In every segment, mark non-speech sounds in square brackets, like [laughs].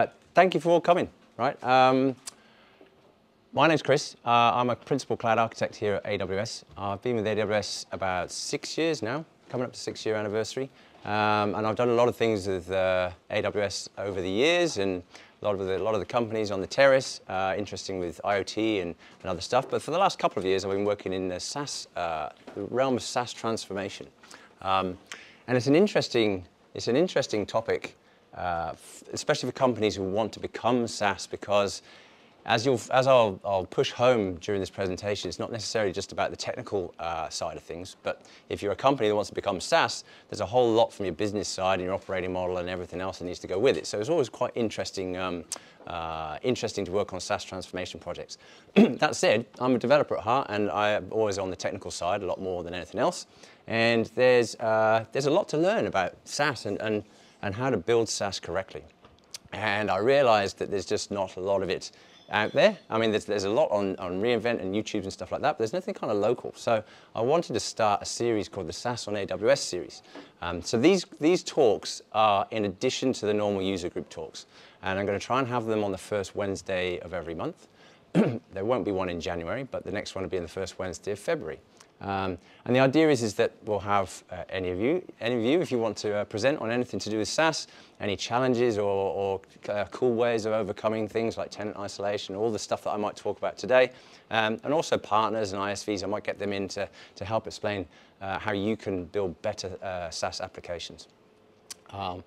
Uh, thank you for all coming, right? Um, my name's Chris. Uh, I'm a principal cloud architect here at AWS. I've been with AWS about six years now, coming up to six year anniversary. Um, and I've done a lot of things with uh, AWS over the years and a lot of the, lot of the companies on the terrace, uh, interesting with IoT and, and, other stuff. But for the last couple of years, I've been working in the SaaS, uh, the realm of SaaS transformation. Um, and it's an interesting, it's an interesting topic, uh, especially for companies who want to become SaaS because as, you'll, as I'll, I'll, push home during this presentation, it's not necessarily just about the technical uh, side of things, but if you're a company that wants to become SaaS, there's a whole lot from your business side and your operating model and everything else that needs to go with it. So it's always quite interesting, um, uh, interesting to work on SaaS transformation projects. [clears throat] that said, I'm a developer at heart and I'm always on the technical side a lot more than anything else. And there's, uh, there's a lot to learn about SaaS and, and, and how to build SaaS correctly. And I realized that there's just not a lot of it out there. I mean, there's, there's a lot on, on reInvent and YouTube and stuff like that, but there's nothing kind of local. So I wanted to start a series called the SaaS on AWS series. Um, so these, these talks are in addition to the normal user group talks. And I'm going to try and have them on the first Wednesday of every month. [clears throat] there won't be one in January, but the next one will be in the first Wednesday of February. Um, and the idea is, is that we'll have uh, any of you, any of you, if you want to uh, present on anything to do with SaaS, any challenges or, or uh, cool ways of overcoming things like tenant isolation, all the stuff that I might talk about today, um, and also partners and ISVs, I might get them in to, to help explain uh, how you can build better uh, SaaS applications. Um,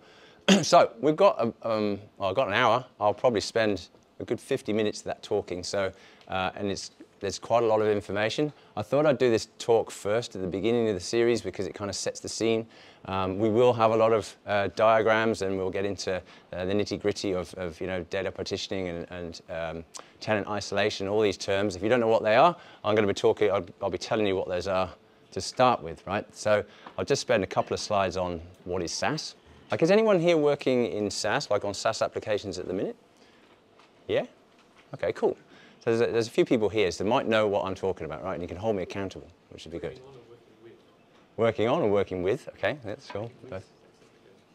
[clears throat] so we've got, um, well, I've got an hour. I'll probably spend a good 50 minutes of that talking. So, uh, and it's there's quite a lot of information. I thought I'd do this talk first at the beginning of the series because it kind of sets the scene. Um, we will have a lot of uh, diagrams and we'll get into uh, the nitty gritty of, of, you know, data partitioning and, and um, tenant isolation, all these terms. If you don't know what they are, I'm going to be talking, I'll, I'll be telling you what those are to start with, right? So I'll just spend a couple of slides on what is SaaS. Like, is anyone here working in SaaS, like on SaaS applications at the minute? Yeah? Okay, cool. There's a, there's a few people here so they might know what I'm talking about, right? And you can hold me accountable, which would be good. Working on or working with, okay, that's cool. Both.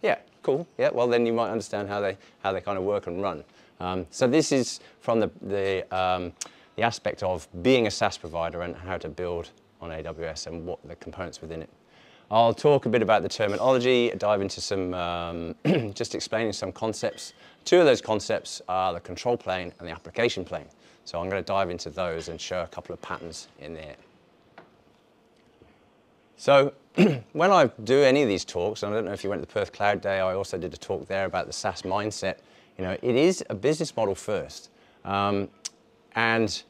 Yeah, cool. Yeah, well then you might understand how they how they kind of work and run. Um, so this is from the the, um, the aspect of being a SaaS provider and how to build on AWS and what the components within it. I'll talk a bit about the terminology, dive into some, um, [clears throat] just explaining some concepts. Two of those concepts are the control plane and the application plane. So I'm going to dive into those and show a couple of patterns in there. So [clears throat] when I do any of these talks, and I don't know if you went to the Perth Cloud Day, I also did a talk there about the SaaS mindset. You know, it is a business model first. Um, and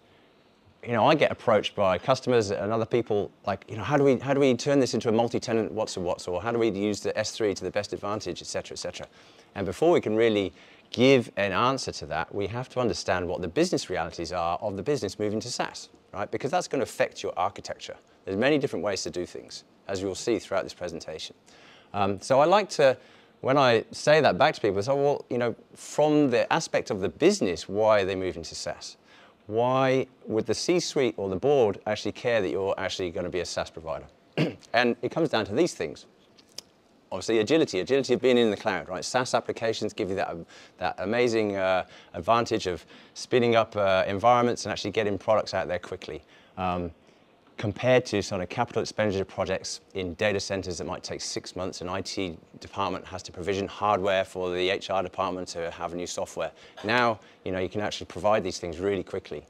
you know, I get approached by customers and other people like, you know, how do we, how do we turn this into a multi-tenant what's and what's, or how do we use the S3 to the best advantage, et cetera, et cetera. And before we can really give an answer to that, we have to understand what the business realities are of the business moving to SaaS, right? Because that's going to affect your architecture. There's many different ways to do things, as you'll see throughout this presentation. Um, so I like to, when I say that back to people, I say, well, you know, from the aspect of the business, why are they moving to SaaS? Why would the C-suite or the board actually care that you're actually going to be a SaaS provider? [clears throat] and it comes down to these things obviously agility, agility of being in the cloud, right? SaaS applications give you that, that amazing uh, advantage of spinning up uh, environments and actually getting products out there quickly. Um, compared to sort of capital expenditure projects in data centers that might take six months, an IT department has to provision hardware for the HR department to have a new software. Now, you know, you can actually provide these things really quickly.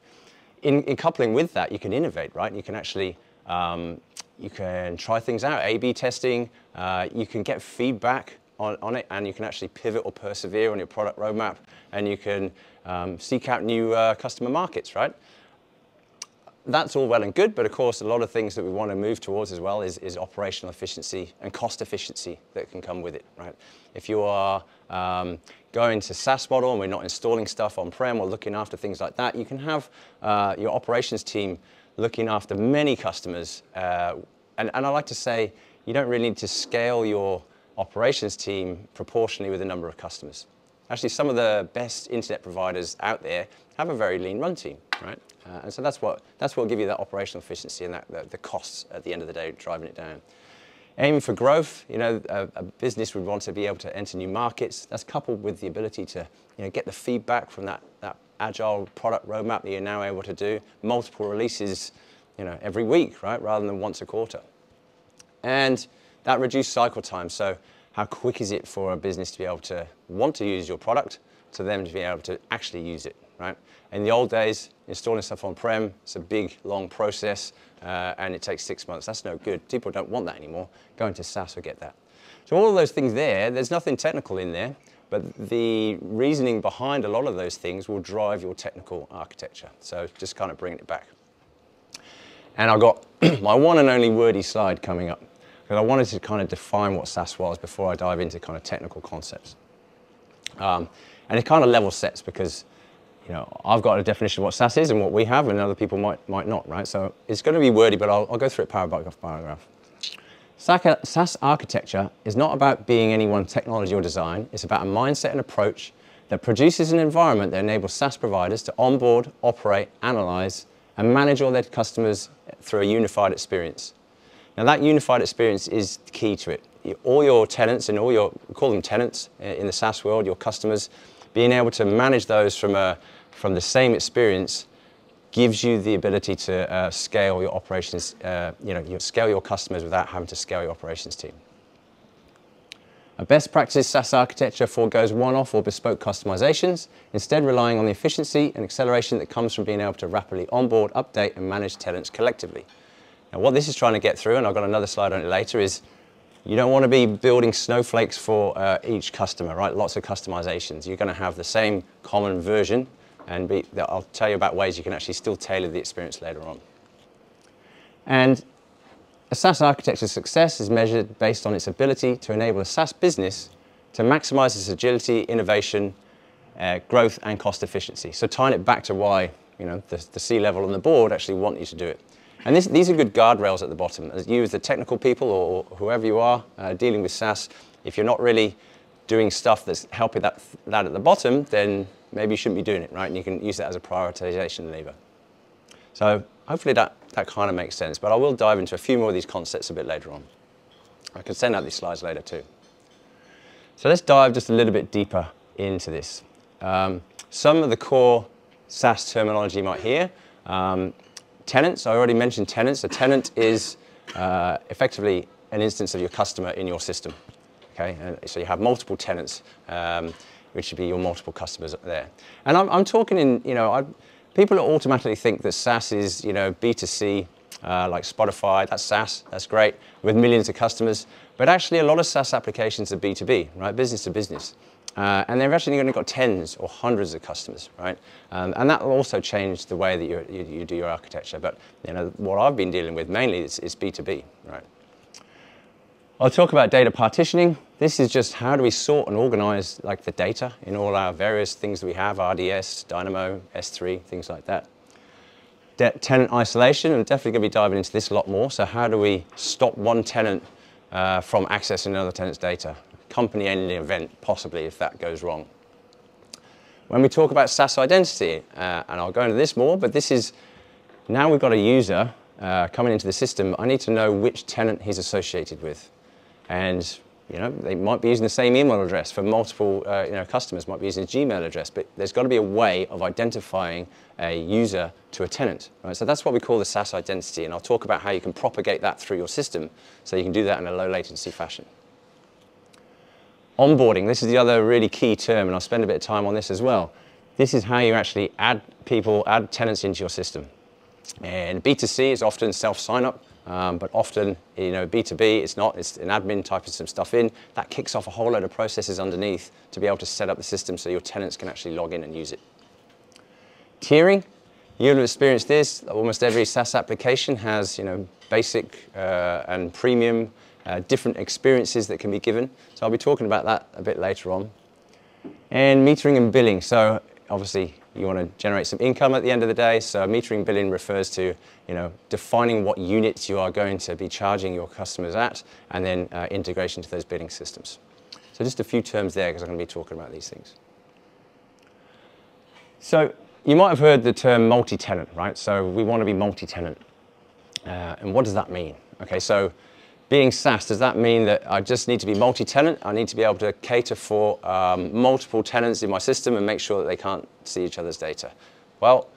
In, in coupling with that, you can innovate, right? You can actually um, you can try things out, A-B testing. Uh, you can get feedback on, on, it and you can actually pivot or persevere on your product roadmap and you can um, seek out new uh, customer markets, right? That's all well and good, but of course a lot of things that we want to move towards as well is, is operational efficiency and cost efficiency that can come with it, right? If you are um, going to SaaS model and we're not installing stuff on-prem or looking after things like that, you can have uh, your operations team looking after many customers. Uh, and, and I like to say, you don't really need to scale your operations team proportionally with the number of customers. Actually, some of the best internet providers out there have a very lean run team, right? Uh, and so that's what, that's what will give you that operational efficiency and that, the, the costs at the end of the day driving it down. Aiming for growth, you know, a, a, business would want to be able to enter new markets. That's coupled with the ability to, you know, get the feedback from that, that agile product roadmap that you're now able to do, multiple releases, you know, every week, right, rather than once a quarter. And that reduced cycle time. So how quick is it for a business to be able to want to use your product to them to be able to actually use it, right? In the old days, installing stuff on-prem, it's a big, long process, uh, and it takes six months. That's no good. People don't want that anymore. Going to SaaS will get that. So all of those things there, there's nothing technical in there, but the reasoning behind a lot of those things will drive your technical architecture. So just kind of bringing it back. And I've got [clears throat] my one and only wordy slide coming up because I wanted to kind of define what SaaS was before I dive into kind of technical concepts. Um, and it kind of level sets because you know, I've got a definition of what SaaS is and what we have, and other people might, might not, right? So it's going to be wordy, but I'll, I'll go through it paragraph by paragraph. SaaS architecture is not about being any one technology or design. It's about a mindset and approach that produces an environment that enables SaaS providers to onboard, operate, analyze, and manage all their customers through a unified experience. Now that unified experience is key to it. All your tenants and all your, call them tenants eh, in the SaaS world, your customers, being able to manage those from, a, from the same experience gives you the ability to uh, scale your operations, uh, you know, you scale your customers without having to scale your operations team. A best practice SaaS architecture foregoes one-off or bespoke customizations, instead relying on the efficiency and acceleration that comes from being able to rapidly onboard, update, and manage tenants collectively. Now, what this is trying to get through, and I've got another slide on it later, is you don't want to be building snowflakes for uh, each customer, right? Lots of customizations. You're going to have the same common version and be, I'll tell you about ways you can actually still tailor the experience later on. And a SaaS architecture's success is measured based on its ability to enable a SaaS business to maximize its agility, innovation, uh, growth, and cost efficiency. So tying it back to why you know, the, the C-level and the board actually want you to do it. And this, these are good guardrails at the bottom. As you as the technical people or whoever you are uh, dealing with SaaS, if you're not really doing stuff that's helping that, that at the bottom, then maybe you shouldn't be doing it, right? And you can use that as a prioritization lever. So hopefully that, that kind of makes sense, but I will dive into a few more of these concepts a bit later on. I can send out these slides later too. So let's dive just a little bit deeper into this. Um, some of the core SaaS terminology you might hear. Um, tenants, I already mentioned tenants. A tenant is uh, effectively an instance of your customer in your system. Okay, and so you have multiple tenants. Um, which would be your multiple customers up there. And I'm, I'm talking in, you know, I, people automatically think that SaaS is, you know, B2C, uh, like Spotify, that's SaaS, that's great, with millions of customers. But actually a lot of SaaS applications are B2B, right, business to business. Uh, and they've actually only got tens or hundreds of customers, right? Um, and that will also change the way that you, you, you, do your architecture. But you know, what I've been dealing with mainly is, is B2B, right? I'll talk about data partitioning. This is just how do we sort and organize like the data in all our various things that we have, RDS, Dynamo, S3, things like that. De tenant isolation, I'm definitely going to be diving into this a lot more. So how do we stop one tenant uh, from accessing another tenant's data? Company ending event, possibly, if that goes wrong. When we talk about SaaS identity, uh, and I'll go into this more, but this is, now we've got a user uh, coming into the system, I need to know which tenant he's associated with. And you know, they might be using the same email address for multiple uh, you know, customers, might be using a Gmail address, but there's got to be a way of identifying a user to a tenant. Right? So that's what we call the SaaS identity, and I'll talk about how you can propagate that through your system so you can do that in a low latency fashion. Onboarding, this is the other really key term, and I'll spend a bit of time on this as well. This is how you actually add people, add tenants into your system. And B2C is often self-sign-up. Um, but often, you know, B2B, it's not, it's an admin typing some stuff in. That kicks off a whole load of processes underneath to be able to set up the system so your tenants can actually log in and use it. Tiering, you'll have experienced this. Almost every SaaS application has, you know, basic uh, and premium, uh, different experiences that can be given. So I'll be talking about that a bit later on. And metering and billing. So obviously you want to generate some income at the end of the day. So metering billing refers to you know, defining what units you are going to be charging your customers at, and then uh, integration to those billing systems. So just a few terms there because I'm going to be talking about these things. So you might have heard the term multi-tenant, right? So we want to be multi-tenant. Uh, and what does that mean? Okay, so being SaaS, does that mean that I just need to be multi-tenant? I need to be able to cater for um, multiple tenants in my system and make sure that they can't see each other's data? Well,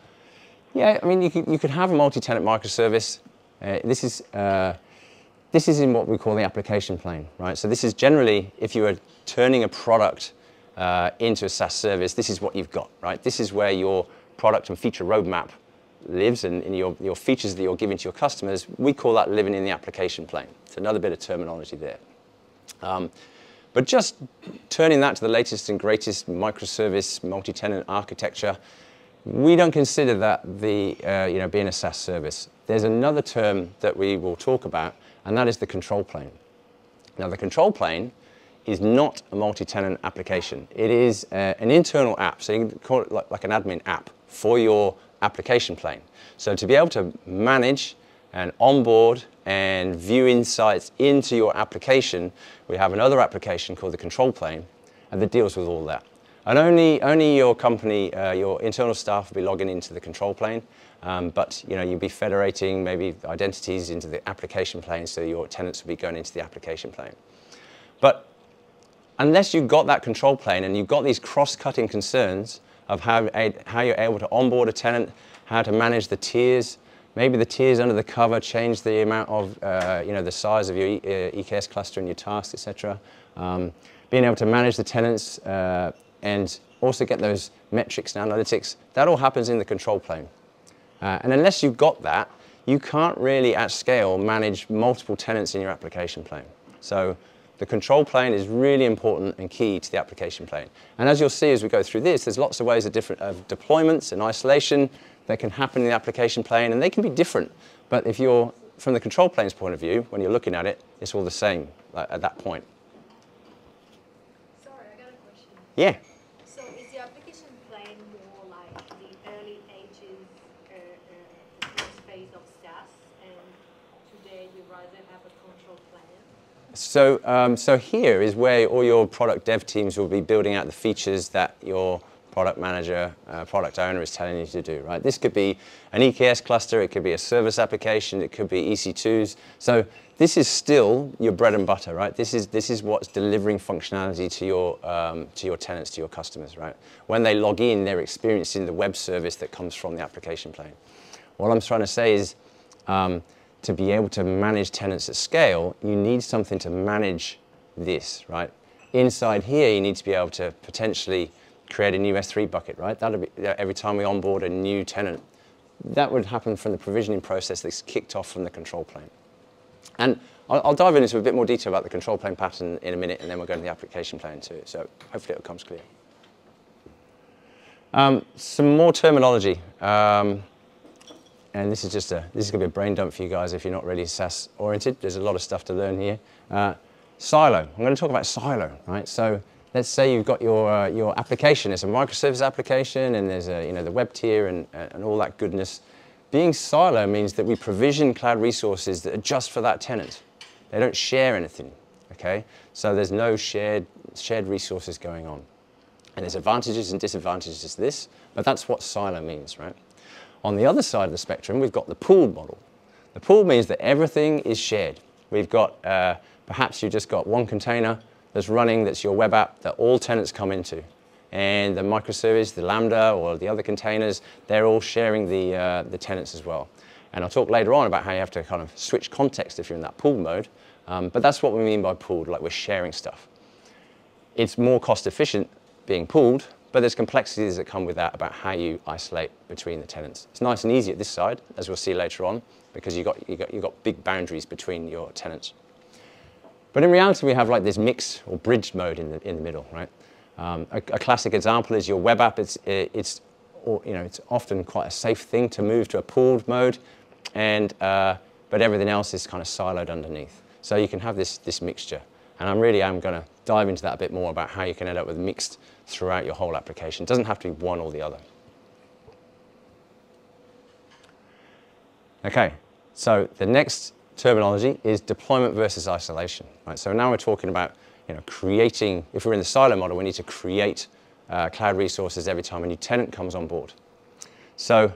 yeah, I mean, you could, you could have a multi-tenant microservice. Uh, this is uh, this is in what we call the application plane, right? So this is generally, if you are turning a product uh, into a SaaS service, this is what you've got, right? This is where your product and feature roadmap lives and, your, your features that you're giving to your customers, we call that living in the application plane. It's another bit of terminology there. Um, but just turning that to the latest and greatest microservice multi-tenant architecture, we don't consider that the, uh, you know, being a SaaS service. There's another term that we will talk about, and that is the control plane. Now, the control plane is not a multi-tenant application. It is uh, an internal app, so you can call it like, like, an admin app for your application plane. So to be able to manage and onboard and view insights into your application, we have another application called the control plane, and that deals with all that. And only, only your company, uh, your internal staff will be logging into the control plane, um, but you know, you'll be federating maybe identities into the application plane, so your tenants will be going into the application plane. But unless you've got that control plane and you've got these cross-cutting concerns of how, how you're able to onboard a tenant, how to manage the tiers, maybe the tiers under the cover change the amount of, uh, you know, the size of your uh, EKS cluster and your tasks, etc. Um, being able to manage the tenants uh, and also get those metrics and analytics, that all happens in the control plane. Uh, and unless you've got that, you can't really at scale manage multiple tenants in your application plane. So the control plane is really important and key to the application plane. And as you'll see as we go through this, there's lots of ways of different of deployments and isolation that can happen in the application plane, and they can be different. But if you're, from the control plane's point of view, when you're looking at it, it's all the same at that point. Sorry, I got a question. Yeah. So, um, so here is where all your product dev teams will be building out the features that your product manager, uh, product owner is telling you to do, right? This could be an EKS cluster, it could be a service application, it could be EC2s. So this is still your bread and butter, right? This is, this is what's delivering functionality to your, um, to your tenants, to your customers, right? When they log in, they're experiencing the web service that comes from the application plane. What I'm trying to say is, um, to be able to manage tenants at scale, you need something to manage this, right? Inside here, you need to be able to potentially create a new S3 bucket, right? That'll be every time we onboard a new tenant. That would happen from the provisioning process that's kicked off from the control plane. And I'll, dive into a bit more detail about the control plane pattern in a minute, and then we'll go to the application plane too. So hopefully it becomes clear. Um, some more terminology. Um, and this is just a, this is gonna be a brain dump for you guys if you're not really SaaS oriented. There's a lot of stuff to learn here. Uh, silo, I'm gonna talk about silo, right? So let's say you've got your, uh, your application, it's a microservice application and there's a, you know, the web tier and, and all that goodness. Being silo means that we provision cloud resources that are just for that tenant. They don't share anything, okay? So there's no shared, shared resources going on. And there's advantages and disadvantages to this, but that's what silo means, right? On the other side of the spectrum, we've got the pooled model. The pool means that everything is shared. We've got, uh, perhaps you just got one container that's running, that's your web app that all tenants come into. And the microservice, the Lambda, or the other containers, they're all sharing the, uh, the tenants as well. And I'll talk later on about how you have to kind of switch context if you're in that pool mode. Um, but that's what we mean by pooled, like we're sharing stuff. It's more cost efficient being pooled, but there's complexities that come with that about how you isolate between the tenants. It's nice and easy at this side, as we'll see later on, because you've got, you got, you got big boundaries between your tenants. But in reality, we have like this mix or bridge mode in the, in the middle, right? Um, a, a, classic example is your web app. It's, it's, or, you know, it's often quite a safe thing to move to a pooled mode, and, uh, but everything else is kind of siloed underneath. So you can have this, this mixture. And I'm really am going to dive into that a bit more about how you can end up with mixed throughout your whole application. It doesn't have to be one or the other. Okay, so the next terminology is deployment versus isolation. Right? So now we're talking about you know, creating, if we're in the silo model, we need to create uh, cloud resources every time a new tenant comes on board. So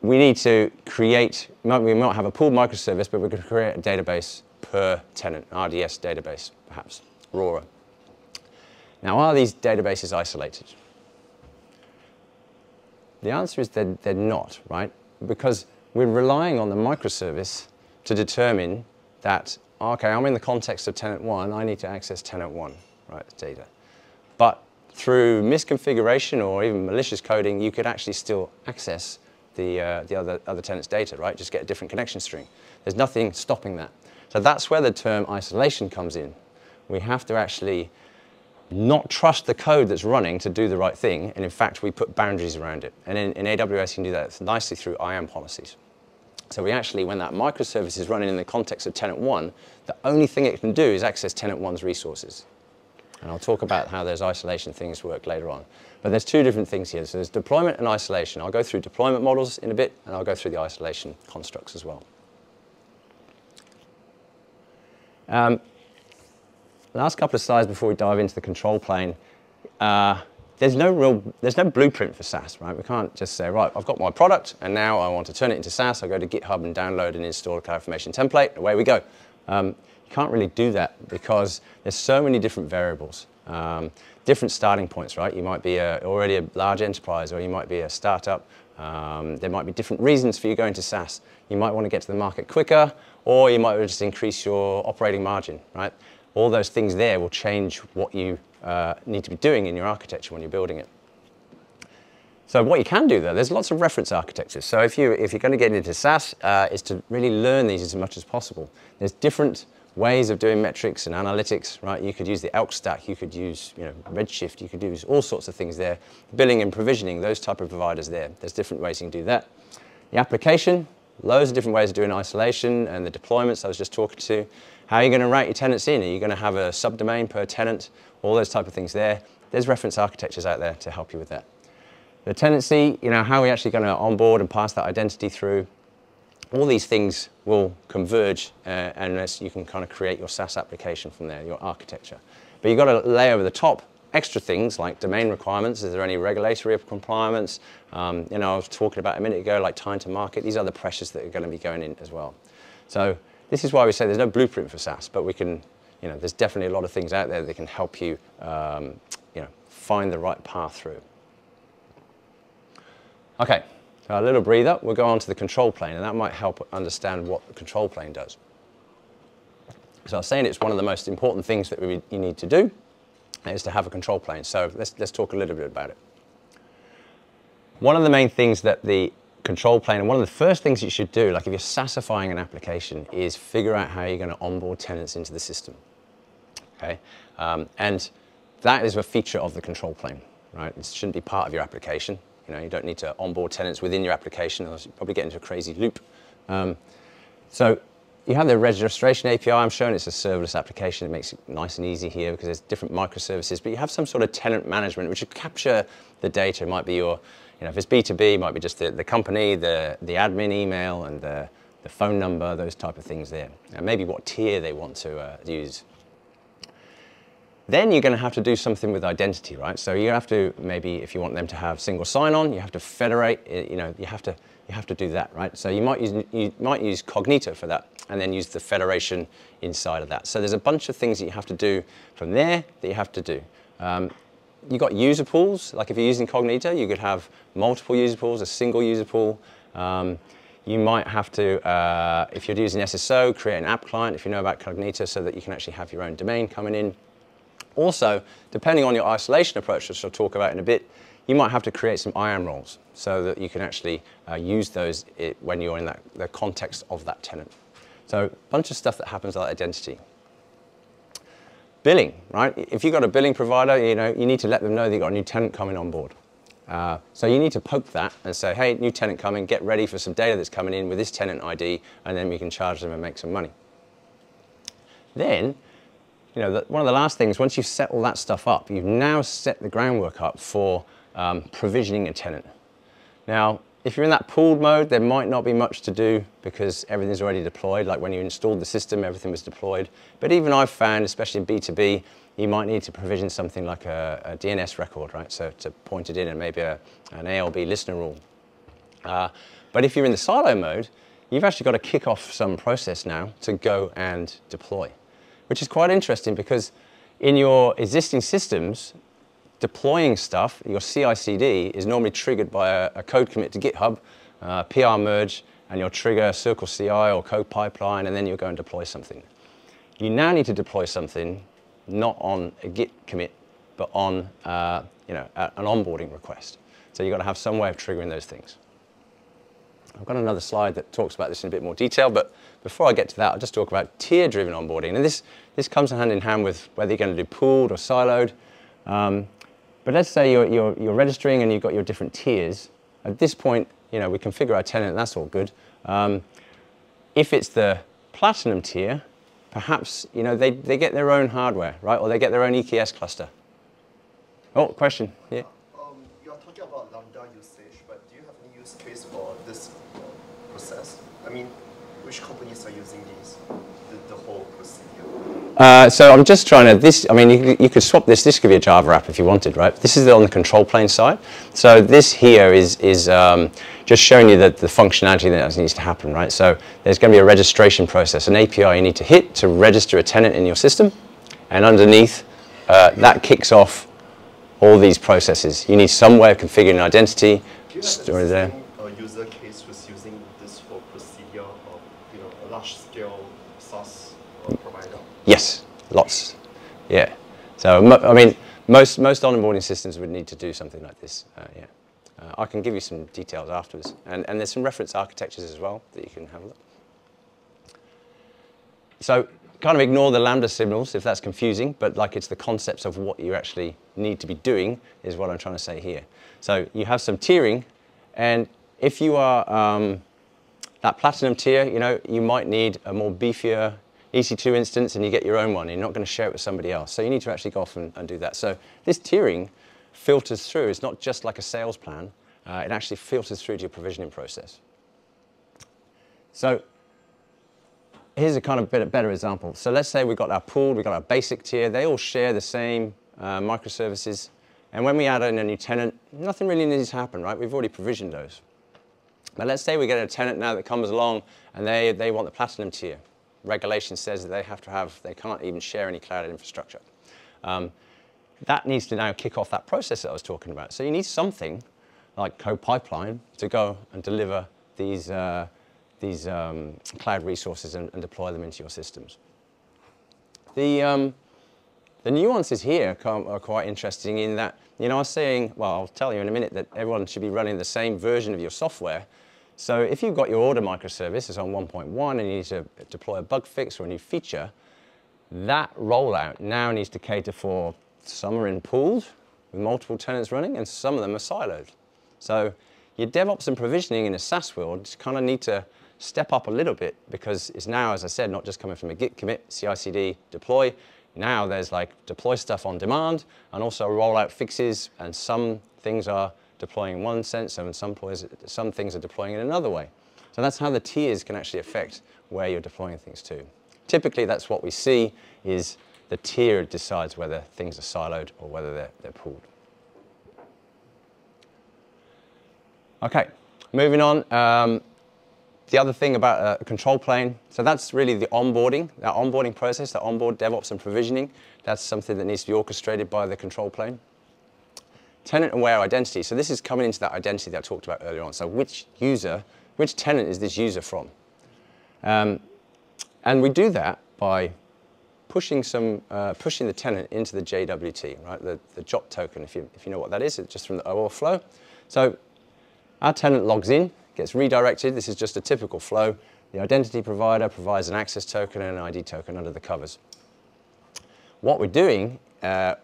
we need to create, we might have a pooled microservice, but going to create a database per tenant, RDS database, perhaps, Aurora. Now, are these databases isolated? The answer is that they're not, right? Because we're relying on the microservice to determine that, okay, I'm in the context of tenant one, I need to access tenant one, right, data. But through misconfiguration or even malicious coding, you could actually still access the, uh, the other, other tenant's data, right? Just get a different connection string. There's nothing stopping that. So that's where the term isolation comes in. We have to actually not trust the code that's running to do the right thing, and in fact, we put boundaries around it. And in, in AWS, you can do that nicely through IAM policies. So we actually, when that microservice is running in the context of tenant one, the only thing it can do is access tenant one's resources. And I'll talk about how those isolation things work later on. But there's two different things here. So there's deployment and isolation. I'll go through deployment models in a bit, and I'll go through the isolation constructs as well. Um, last couple of slides before we dive into the control plane. Uh, there's no real, there's no blueprint for SaaS, right? We can't just say, right, I've got my product and now I want to turn it into SaaS. I go to GitHub and download and install a CloudFormation template, away we go. Um, you can't really do that because there's so many different variables, um, different starting points, right? You might be a, already a large enterprise or you might be a startup. Um, there might be different reasons for you going to SaaS. You might want to get to the market quicker or you might want to just increase your operating margin, right? All those things there will change what you uh, need to be doing in your architecture when you're building it. So what you can do though, there's lots of reference architectures. So if, you, if you're going to get into SaaS, uh, is to really learn these as much as possible. There's different ways of doing metrics and analytics, right? You could use the ELK stack, you could use you know, Redshift, you could use all sorts of things there. Billing and provisioning, those type of providers there. There's different ways you can do that. The application, loads of different ways of doing isolation and the deployments I was just talking to. How are you going to route your tenants in? Are you going to have a subdomain per tenant? All those type of things there. There's reference architectures out there to help you with that. The tenancy, you know, how are we actually going to onboard and pass that identity through? All these things will converge uh, unless you can kind of create your SaaS application from there, your architecture. But you've got to lay over the top extra things like domain requirements. Is there any regulatory requirements? Um, you know, I was talking about a minute ago, like time to market. These are the pressures that are going to be going in as well. So this is why we say there's no blueprint for SaaS, but we can, you know, there's definitely a lot of things out there that can help you, um, you know, find the right path through. Okay, a little breather. We'll go on to the control plane, and that might help understand what the control plane does. So I was saying it's one of the most important things that we, you need to do is to have a control plane. So let's, let's talk a little bit about it. One of the main things that the control plane, and one of the first things you should do, like if you're SaaSifying an application, is figure out how you're going to onboard tenants into the system. Okay, um, and that is a feature of the control plane, right? It shouldn't be part of your application. You know, you don't need to onboard tenants within your application, or you probably get into a crazy loop. Um, so you have the registration API. I'm showing it's a serverless application. It makes it nice and easy here because there's different microservices. But you have some sort of tenant management, which would capture the data. It might be your, you know, if it's B2B, it might be just the, the company, the, the admin email, and the, the phone number, those type of things there. And maybe what tier they want to uh, use. Then you're going to have to do something with identity, right? So you have to maybe, if you want them to have single sign-on, you have to federate. You know, you have to you have to do that, right? So you might use you might use Cognito for that and then use the federation inside of that. So there's a bunch of things that you have to do from there that you have to do. Um, you've got user pools, like if you're using Cognito, you could have multiple user pools, a single user pool. Um, you might have to, uh, if you're using SSO, create an app client if you know about Cognito so that you can actually have your own domain coming in. Also, depending on your isolation approach, which I'll talk about in a bit, you might have to create some IAM roles so that you can actually uh, use those when you're in that, the context of that tenant. So a bunch of stuff that happens like identity. Billing, right? If you've got a billing provider, you know, you need to let them know that you've got a new tenant coming on board. Uh, so you need to poke that and say, hey, new tenant coming, get ready for some data that's coming in with this tenant ID, and then we can charge them and make some money. Then, you know, the, one of the last things, once you've set all that stuff up, you've now set the groundwork up for um, provisioning a tenant. Now, if you're in that pooled mode, there might not be much to do because everything's already deployed. Like when you installed the system, everything was deployed. But even I've found, especially in B2B, you might need to provision something like a, a DNS record, right? So to point it in and maybe a, an ALB listener rule. Uh, but if you're in the silo mode, you've actually got to kick off some process now to go and deploy, which is quite interesting because in your existing systems, deploying stuff, your CI/CD is normally triggered by a, a code commit to GitHub, uh, PR merge, and you'll trigger Circle CI or code pipeline, and then you'll go and deploy something. You now need to deploy something not on a Git commit, but on uh, you know, a, an onboarding request. So you've got to have some way of triggering those things. I've got another slide that talks about this in a bit more detail, but before I get to that, I'll just talk about tier-driven onboarding. And this, this comes hand in hand with whether you're going to do pooled or siloed. Um, but let's say you're, you're, you're, registering and you've got your different tiers. At this point, you know, we configure our tenant, that's all good. Um, if it's the platinum tier, perhaps, you know, they, they get their own hardware, right? Or they get their own EKS cluster. Oh, question, yeah. Um, you're talking about Lambda usage, but do you have any use case for this process? I mean, which companies are using these, the, the whole procedure? Uh, so I'm just trying to, this, I mean, you, you, could swap this, this could be a Java app if you wanted, right? This is on the control plane side. So this here is, is um, just showing you that the functionality that needs to happen, right? So there's going to be a registration process, an API you need to hit to register a tenant in your system. And underneath, uh, that kicks off all these processes. You need some way of configuring an identity, store it there. A user case was using this for procedure of you know a large scale SaaS provider. Yes, lots. Yeah. So I mean, most most onboarding systems would need to do something like this. Uh, yeah. Uh, I can give you some details afterwards, and and there's some reference architectures as well that you can have a look. So kind of ignore the lambda signals if that's confusing, but like it's the concepts of what you actually need to be doing is what I'm trying to say here. So you have some tiering, and if you are um, that platinum tier, you know, you might need a more beefier EC2 instance and you get your own one. You're not going to share it with somebody else. So you need to actually go off and, and do that. So this tiering filters through. It's not just like a sales plan. Uh, it actually filters through to your provisioning process. So here's a kind of bit, better example. So let's say we've got our pool, we've got our basic tier, they all share the same uh, microservices. And when we add in a new tenant, nothing really needs to happen, right? We've already provisioned those. But let's say we get a tenant now that comes along and they, they want the platinum tier. Regulation says that they have to have, they can't even share any cloud infrastructure. Um, that needs to now kick off that process that I was talking about. So you need something like Code Pipeline to go and deliver these uh, these um, cloud resources and, and, deploy them into your systems. The, um, the nuances here are quite interesting in that, you know, I was saying, well, I'll tell you in a minute that everyone should be running the same version of your software. So if you've got your order microservice, microservices on 1.1 and you need to deploy a bug fix or a new feature, that rollout now needs to cater for some are in pools with multiple tenants running and some of them are siloed. So your DevOps and provisioning in a SaaS world just kind of need to step up a little bit because it's now, as I said, not just coming from a Git commit, CI/CD, deploy. Now there's like deploy stuff on demand and also rollout fixes and some things are deploying in one sense and some, some things are deploying in another way. So that's how the tiers can actually affect where you're deploying things to. Typically that's what we see is the tier decides whether things are siloed or whether they're, they're pooled. Okay, moving on. Um, the other thing about a control plane, so that's really the onboarding, that onboarding process, the onboard DevOps and provisioning. That's something that needs to be orchestrated by the control plane. Tenant aware identity. So this is coming into that identity that I talked about earlier on. So which user, which tenant is this user from? Um, and we do that by pushing some, uh, pushing the tenant into the JWT, right? The, the JOT token, if you, if you know what that is, it's just from the OAuth flow. So our tenant logs in, gets redirected. This is just a typical flow. The identity provider provides an access token and an ID token under the covers. What we're doing uh,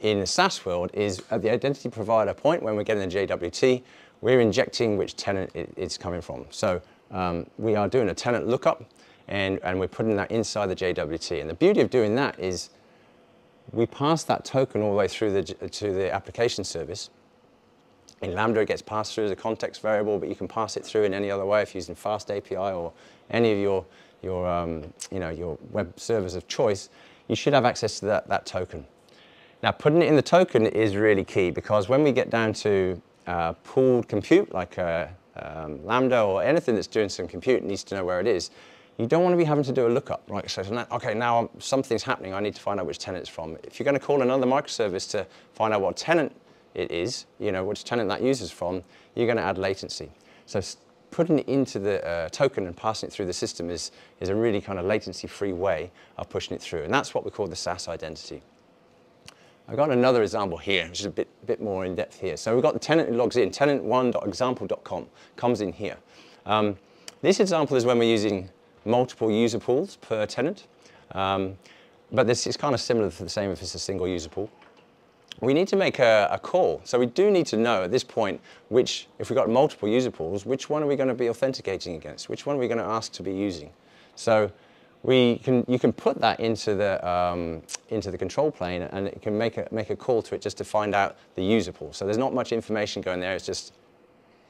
in the SaaS world is at the identity provider point, when we're getting the JWT, we're injecting which tenant it, it's coming from. So um, we are doing a tenant lookup and, and we're putting that inside the JWT. And the beauty of doing that is we pass that token all the way through the, to the application service in Lambda, it gets passed through as a context variable, but you can pass it through in any other way if using Fast API or any of your, your, um, you know, your web servers of choice. You should have access to that, that token. Now, putting it in the token is really key because when we get down to uh, pooled compute, like a, um, Lambda or anything that's doing some compute needs to know where it is, you don't want to be having to do a lookup, right? So, okay, now I'm, something's happening, I need to find out which tenant it's from. If you're going to call another microservice to find out what tenant it is, you know, which tenant that user's from, you're going to add latency. So putting it into the uh, token and passing it through the system is, is a really kind of latency-free way of pushing it through. And that's what we call the SaaS identity. I've got another example here, which is a bit, bit more in depth here. So we've got the tenant logs in, tenant1.example.com comes in here. Um, this example is when we're using multiple user pools per tenant. Um, but this is kind of similar to the same if it's a single user pool we need to make a, a, call. So we do need to know at this point which, if we've got multiple user pools, which one are we going to be authenticating against? Which one are we going to ask to be using? So we can, you can put that into the, um, into the control plane and it can make a, make a call to it just to find out the user pool. So there's not much information going there, it's just,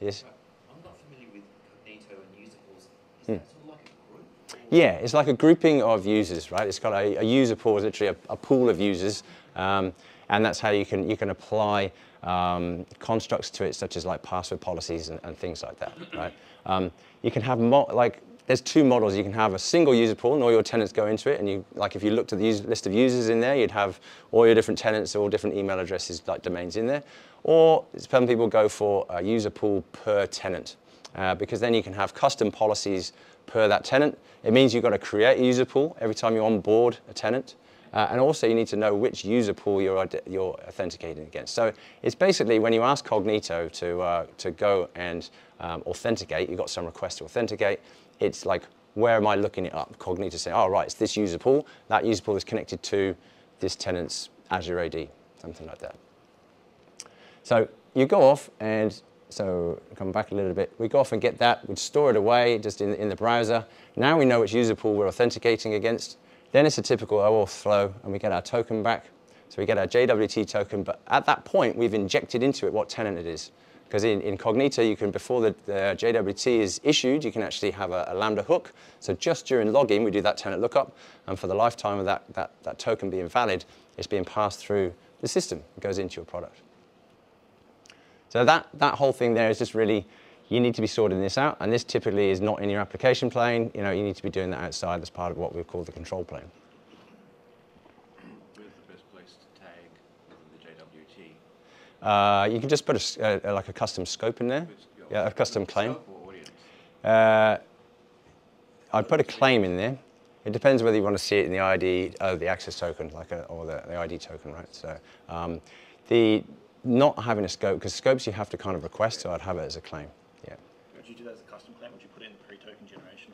yes? I'm not familiar with Cognito and user pools. Is hmm. that sort of like a group? Yeah, it's like a grouping of users, right? It's got a, a user pool, is literally a, a pool of users. Um, and that's how you can, you can apply um, constructs to it, such as like password policies and, and things like that, right? Um, you can have, like, there's two models. You can have a single user pool and all your tenants go into it. And you, like if you looked at the user, list of users in there, you'd have all your different tenants, all different email addresses, like domains in there. Or some people go for a user pool per tenant uh, because then you can have custom policies per that tenant. It means you've got to create a user pool every time you onboard a tenant. Uh, and also you need to know which user pool you're, you're authenticating against. So it's basically when you ask Cognito to, uh, to go and um, authenticate, you've got some request to authenticate, it's like, where am I looking it up? Cognito saying, oh, right, it's this user pool. That user pool is connected to this tenant's Azure AD, something like that. So you go off and so come back a little bit. We go off and get that. We'd store it away just in, in the browser. Now we know which user pool we're authenticating against. Then it's a typical OAuth flow, and we get our token back. So we get our JWT token, but at that point, we've injected into it what tenant it is. Because in, in Cognito, you can, before the, the, JWT is issued, you can actually have a, a, Lambda hook. So just during login, we do that tenant lookup, and for the lifetime of that, that, that token being valid, it's being passed through the system. It goes into your product. So that, that whole thing there is just really you need to be sorting this out, and this typically is not in your application plane. You know, you need to be doing that outside as part of what we call the control plane. Where's the best place to tag the JWT? Uh, you can just put a, uh, like a custom scope in there. Yeah, a custom claim. Uh, I'd put a claim in there. It depends whether you want to see it in the ID, uh, the access token, like a, or the, the, ID token, right? So um, the not having a scope, because scopes you have to kind of request, so I'd have it as a claim. Would you do that as a custom claim? Would you put in the pre-token generation?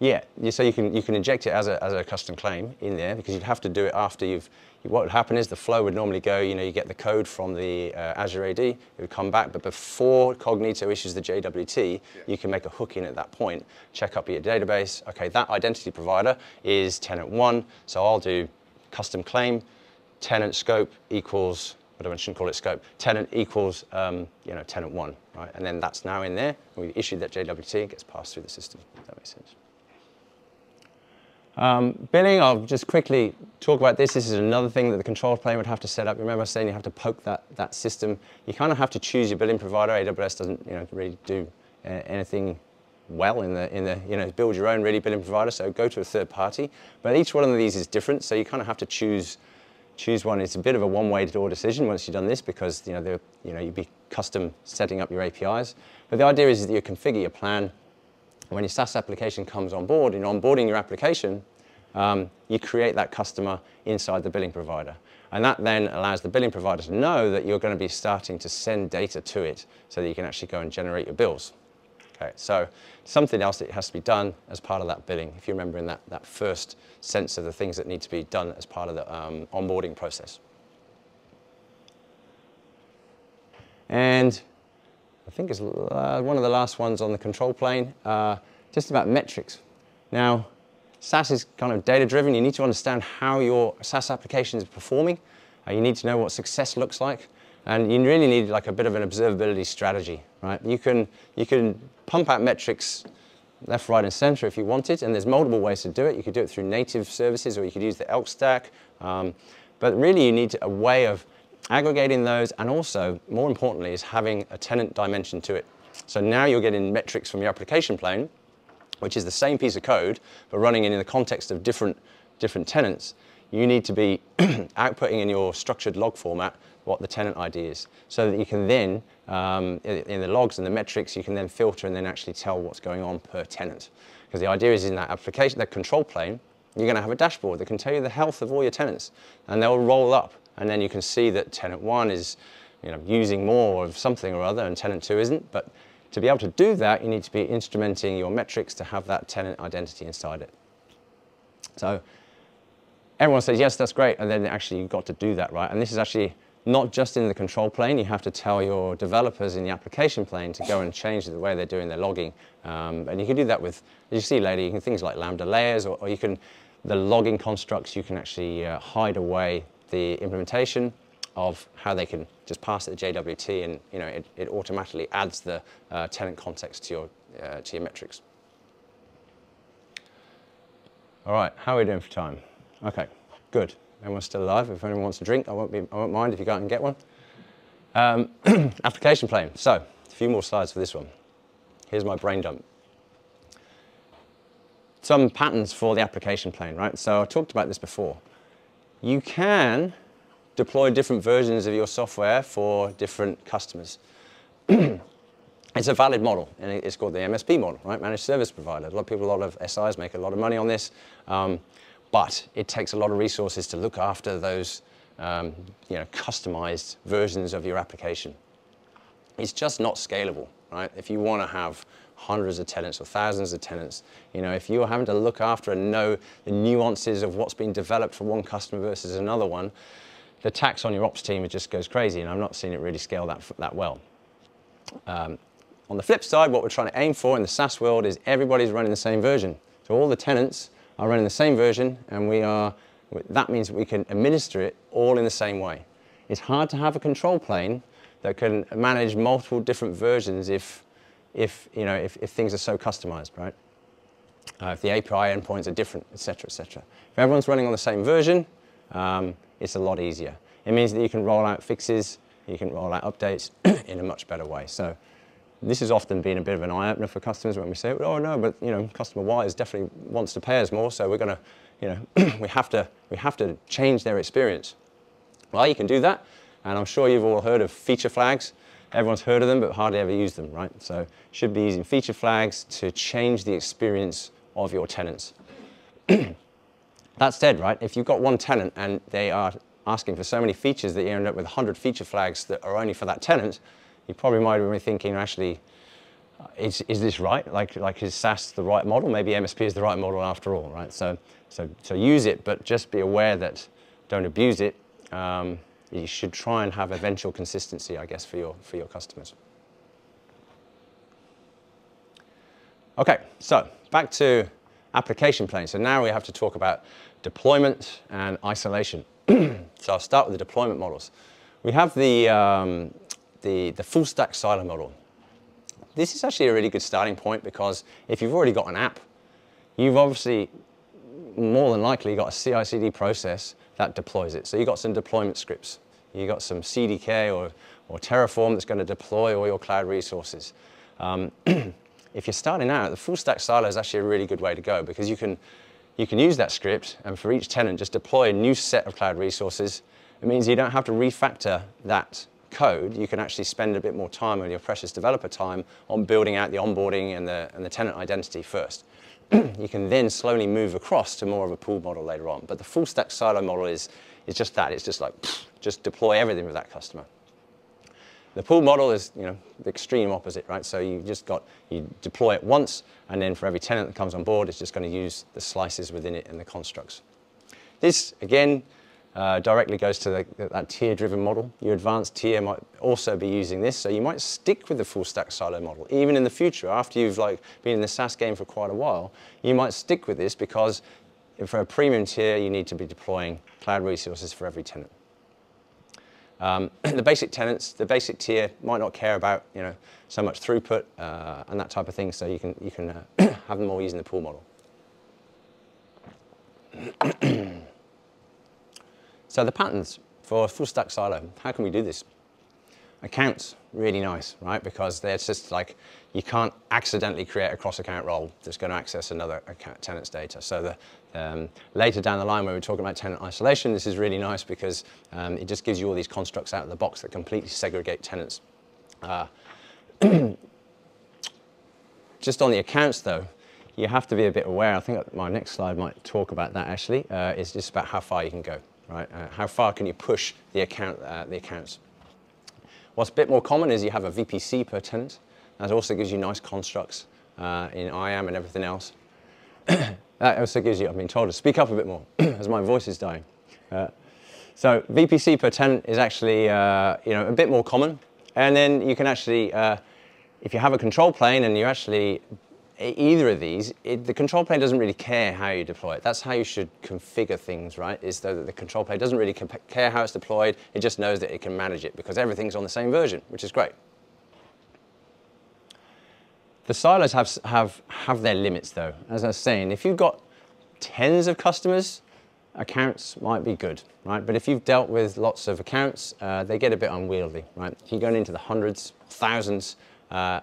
Yeah, so you can you can inject it as a, as a custom claim in there because you'd have to do it after you've. What would happen is the flow would normally go. You know, you get the code from the uh, Azure AD. It would come back, but before Cognito issues the JWT, yeah. you can make a hook in at that point. Check up your database. Okay, that identity provider is tenant one, so I'll do custom claim. Tenant scope equals I shouldn't call it scope. Tenant equals, um, you know, tenant one, right? And then that's now in there. We issued that JWT, it gets passed through the system. If that makes sense. Um, billing, I'll just quickly talk about this. This is another thing that the control plane would have to set up. Remember I was saying you have to poke that, that system. You kind of have to choose your billing provider. AWS doesn't, you know, really do uh, anything well in the, in the, you know, build your own really billing provider, so go to a third party. But each one of these is different, so you kind of have to choose choose one. It's a bit of a one-way door decision once you've done this because you know, you know, you'd be custom setting up your APIs. But the idea is that you configure your plan. When your SaaS application comes on board and onboarding your application, um, you create that customer inside the billing provider. And that then allows the billing provider to know that you're going to be starting to send data to it so that you can actually go and generate your bills. Okay, so something else that has to be done as part of that billing, if you remember in that, that first sense of the things that need to be done as part of the um, onboarding process. And I think it's uh, one of the last ones on the control plane, uh, just about metrics. Now, SaaS is kind of data driven. You need to understand how your SaaS application is performing. Uh, you need to know what success looks like. And you really need like a bit of an observability strategy, right? You can, you can pump out metrics left, right, and center if you wanted, and there's multiple ways to do it. You could do it through native services, or you could use the ELK stack. Um, but really, you need a way of aggregating those, and also, more importantly, is having a tenant dimension to it. So now you're getting metrics from your application plane, which is the same piece of code, but running in the context of different, different tenants. You need to be [clears throat] outputting in your structured log format what the tenant ID is, so that you can then, um, in, in the logs and the metrics, you can then filter and then actually tell what's going on per tenant. Because the idea is in that application, that control plane, you're going to have a dashboard that can tell you the health of all your tenants, and they'll roll up, and then you can see that tenant one is, you know, using more of something or other, and tenant two isn't. But to be able to do that, you need to be instrumenting your metrics to have that tenant identity inside it. So everyone says yes, that's great, and then actually you've got to do that right. And this is actually not just in the control plane, you have to tell your developers in the application plane to go and change the way they're doing their logging. Um, and you can do that with, as you see later, you can things like Lambda layers, or, or you can, the logging constructs, you can actually uh, hide away the implementation of how they can just pass it to JWT and you know, it, it automatically adds the uh, tenant context to your, uh, to your metrics. All right, how are we doing for time? Okay, good. Everyone's still alive. If anyone wants a drink, I won't, be, I won't mind if you go out and get one. Um, [clears throat] application plane. So, a few more slides for this one. Here's my brain dump. Some patterns for the application plane, right? So I talked about this before. You can deploy different versions of your software for different customers. [clears throat] it's a valid model, and it's called the MSP model, right? Managed service provider. A lot of people, a lot of SIs make a lot of money on this. Um, but it takes a lot of resources to look after those um, you know, customized versions of your application. It's just not scalable, right? If you want to have hundreds of tenants or thousands of tenants, you know, if you're having to look after and know the nuances of what's being developed for one customer versus another one, the tax on your ops team just goes crazy, and I'm not seeing it really scale that, that well. Um, on the flip side, what we're trying to aim for in the SaaS world is everybody's running the same version. So all the tenants are running the same version and we are, that means we can administer it all in the same way. It's hard to have a control plane that can manage multiple different versions if, if, you know, if, if things are so customized, right? Uh, if the API endpoints are different, etc., etc. If everyone's running on the same version, um, it's a lot easier. It means that you can roll out fixes, you can roll out updates [clears throat] in a much better way. So this has often been a bit of an eye-opener for customers when we say, oh no, but you know, customer Y definitely wants to pay us more, so we're going to, you know, [clears throat] we have to we have to change their experience. Well, you can do that, and I'm sure you've all heard of feature flags. Everyone's heard of them, but hardly ever used them, right? So should be using feature flags to change the experience of your tenants. [clears throat] that said, right, if you've got one tenant and they are asking for so many features that you end up with 100 feature flags that are only for that tenant, you probably might be thinking, actually, uh, is, is this right? Like, like is SaaS the right model? Maybe MSP is the right model after all, right? So, so, so use it, but just be aware that don't abuse it. Um, you should try and have eventual consistency, I guess, for your, for your customers. Okay, so back to application plane. So now we have to talk about deployment and isolation. [clears throat] so I'll start with the deployment models. We have the, um, the, the full stack silo model. This is actually a really good starting point because if you've already got an app, you've obviously more than likely got a CI/CD process that deploys it. So you've got some deployment scripts. You've got some CDK or, or Terraform that's going to deploy all your cloud resources. Um, [clears throat] if you're starting out, the full stack silo is actually a really good way to go because you can, you can use that script and for each tenant just deploy a new set of cloud resources. It means you don't have to refactor that code, you can actually spend a bit more time on your precious developer time on building out the onboarding and the, and the tenant identity first. [clears throat] you can then slowly move across to more of a pool model later on. But the full stack silo model is, is just that. It's just like, [sniffs] just deploy everything with that customer. The pool model is, you know, the extreme opposite, right? So you just got, you deploy it once, and then for every tenant that comes on board, it's just going to use the slices within it and the constructs. This, again, uh, directly goes to the, that tier-driven model. Your advanced tier might also be using this, so you might stick with the full stack silo model. Even in the future, after you've like been in the SaaS game for quite a while, you might stick with this because for a premium tier, you need to be deploying cloud resources for every tenant. Um, [clears throat] the basic tenants, the basic tier might not care about you know so much throughput uh, and that type of thing, so you can you can uh, [clears throat] have them all using the pool model. [clears throat] So the patterns for full stack silo, how can we do this? accounts really nice, right? Because they're just like, you can't accidentally create a cross-account role that's going to access another account, tenant's data. So the, um, later down the line when we're talking about tenant isolation, this is really nice because um, it just gives you all these constructs out of the box that completely segregate tenants. Uh, [clears throat] just on the accounts though, you have to be a bit aware. I think my next slide might talk about that actually. Uh, it's just about how far you can go, right? Uh, how far can you push the account, uh, the accounts? What's a bit more common is you have a VPC per tenant. That also gives you nice constructs uh, in IAM and everything else. [coughs] that also gives you, I've been told to speak up a bit more [coughs] as my voice is dying. Uh, so VPC per tenant is actually uh, you know, a bit more common. And then you can actually, uh, if you have a control plane and you actually either of these, it, the control plane doesn't really care how you deploy it. That's how you should configure things, right? Is though that the control plane doesn't really care how it's deployed. It just knows that it can manage it because everything's on the same version, which is great. The silos have, have, have their limits though. As I was saying, if you've got tens of customers, accounts might be good, right? But if you've dealt with lots of accounts, uh, they get a bit unwieldy, right? If you're going into the hundreds, thousands, uh,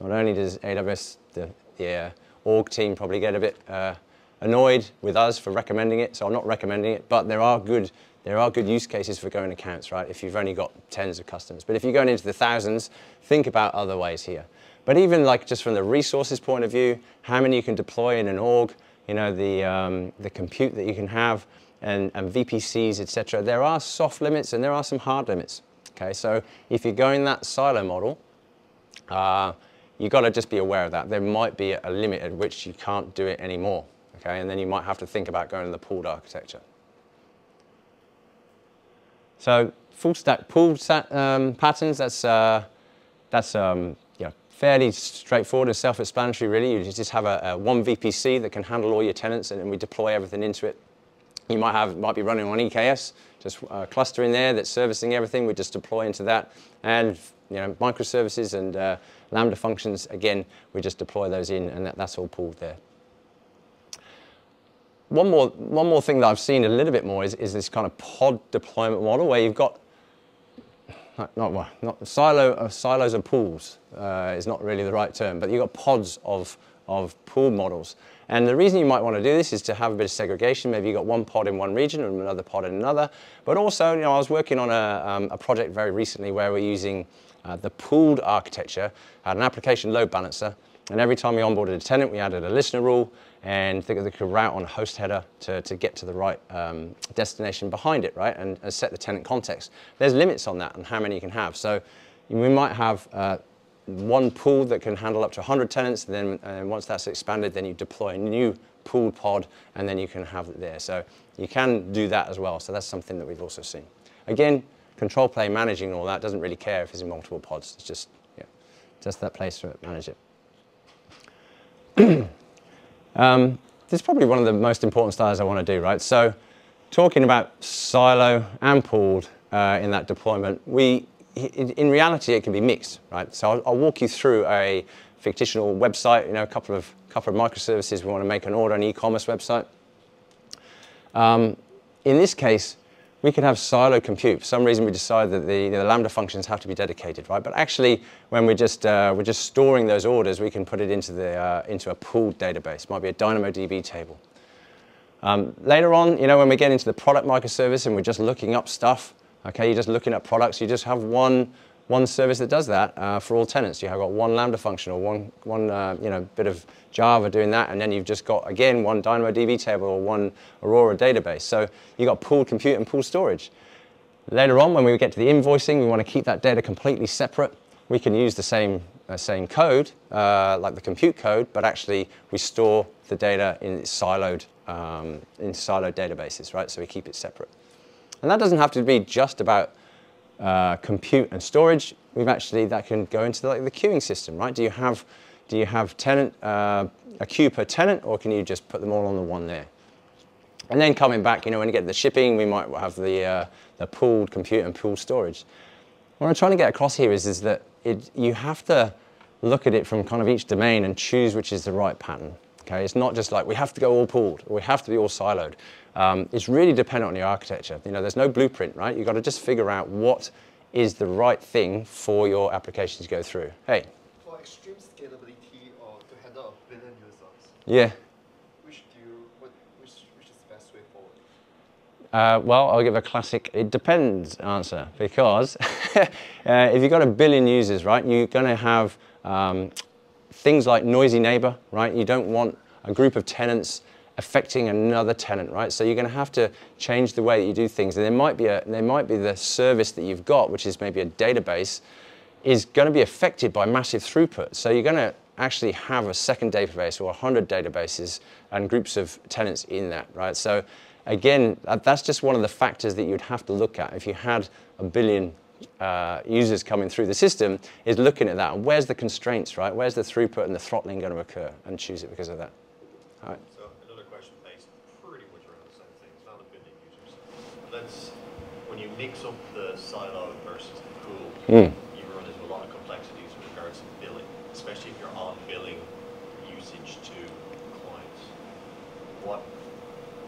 not only does AWS, the the uh, org team probably get a bit uh, annoyed with us for recommending it, so I'm not recommending it, but there are good there are good use cases for going accounts, right, if you've only got tens of customers. But if you're going into the thousands, think about other ways here. But even like just from the resources point of view, how many you can deploy in an org, you know, the, um, the compute that you can have, and, and VPCs, etc. There are soft limits and there are some hard limits. Okay, so if you're going that silo model, uh, you've got to just be aware of that. There might be a limit at which you can't do it anymore, okay? And then you might have to think about going to the pooled architecture. So full stack pooled um, patterns, that's, uh, that's um, fairly straightforward and self-explanatory really. You just have a, a, one VPC that can handle all your tenants and we deploy everything into it. You might, have, might be running on EKS, just a cluster in there that's servicing everything. We just deploy into that. And you know, microservices and uh, Lambda functions, again, we just deploy those in and that, that's all pulled there. One more, one more thing that I've seen a little bit more is, is this kind of pod deployment model where you've got, not, not, not silo, uh, silos of pools uh, is not really the right term, but you've got pods of, of pool models. And the reason you might want to do this is to have a bit of segregation. Maybe you've got one pod in one region and another pod in another. But also, you know, I was working on a, um, a project very recently where we're using uh, the pooled architecture had an application load balancer, and every time we onboarded a tenant, we added a listener rule, and they, they could route on a host header to, to get to the right um, destination behind it, right, and, and, set the tenant context. There's limits on that and how many you can have. So we might have uh, one pool that can handle up to 100 tenants, and then and once that's expanded, then you deploy a new pooled pod, and then you can have it there. So you can do that as well. So that's something that we've also seen. Again, control plane managing all that doesn't really care if it's in multiple pods. It's just, yeah, just that place to manage it. [clears throat] um, this is probably one of the most important styles I want to do, right? So talking about silo and pooled uh, in that deployment, we, in reality, it can be mixed, right? So I'll, I'll walk you through a fictional website, you know, a couple of, couple of microservices. We want to make an order, an e-commerce website. Um, in this case, we can have silo compute. For some reason, we decided that the, the Lambda functions have to be dedicated, right? But actually, when we're just, uh, we're just storing those orders, we can put it into, the, uh, into a pooled database. Might be a DynamoDB table. Um, later on, you know, when we get into the product microservice and we're just looking up stuff, okay, you're just looking at products, you just have one one service that does that uh, for all tenants. You have got one Lambda function or one, one uh, you know, bit of Java doing that, and then you've just got, again, one DynamoDB table or one Aurora database. So you've got pooled compute and pooled storage. Later on, when we get to the invoicing, we want to keep that data completely separate. We can use the same, uh, same code, uh, like the compute code, but actually we store the data in siloed, um, in siloed databases, right? So we keep it separate. And that doesn't have to be just about uh, compute and storage, we've actually, that can go into the, like the queuing system, right? Do you have, do you have tenant, uh, a queue per tenant, or can you just put them all on the one there? And then coming back, you know, when you get the shipping, we might have the, uh, the pooled compute and pooled storage. What I'm trying to get across here is, is that it, you have to look at it from kind of each domain and choose which is the right pattern. Okay, it's not just like we have to go all pooled or we have to be all siloed. Um, it's really dependent on your architecture. You know, there's no blueprint, right? You've got to just figure out what is the right thing for your application to go through. Hey, For extreme scalability or to handle a billion users, yeah. which do you, what, which, which is the best way forward? Uh, well, I'll give a classic it depends answer because [laughs] uh, if you've got a billion users, right, you're going to have um, things like noisy neighbor, right? You don't want a group of tenants affecting another tenant, right? So you're going to have to change the way that you do things. And there might be a, there might be the service that you've got, which is maybe a database, is going to be affected by massive throughput. So you're going to actually have a second database or 100 databases and groups of tenants in that, right? So again, that's just one of the factors that you'd have to look at if you had a billion uh, users coming through the system, is looking at that. And where's the constraints, right? Where's the throughput and the throttling going to occur and choose it because of that. All right. So another question based pretty much around the same thing. It's not billion users. Let's when you mix up the silo versus the pool, Mm. you run into a lot of complexities with regards to billing, especially if you're on billing usage to clients. What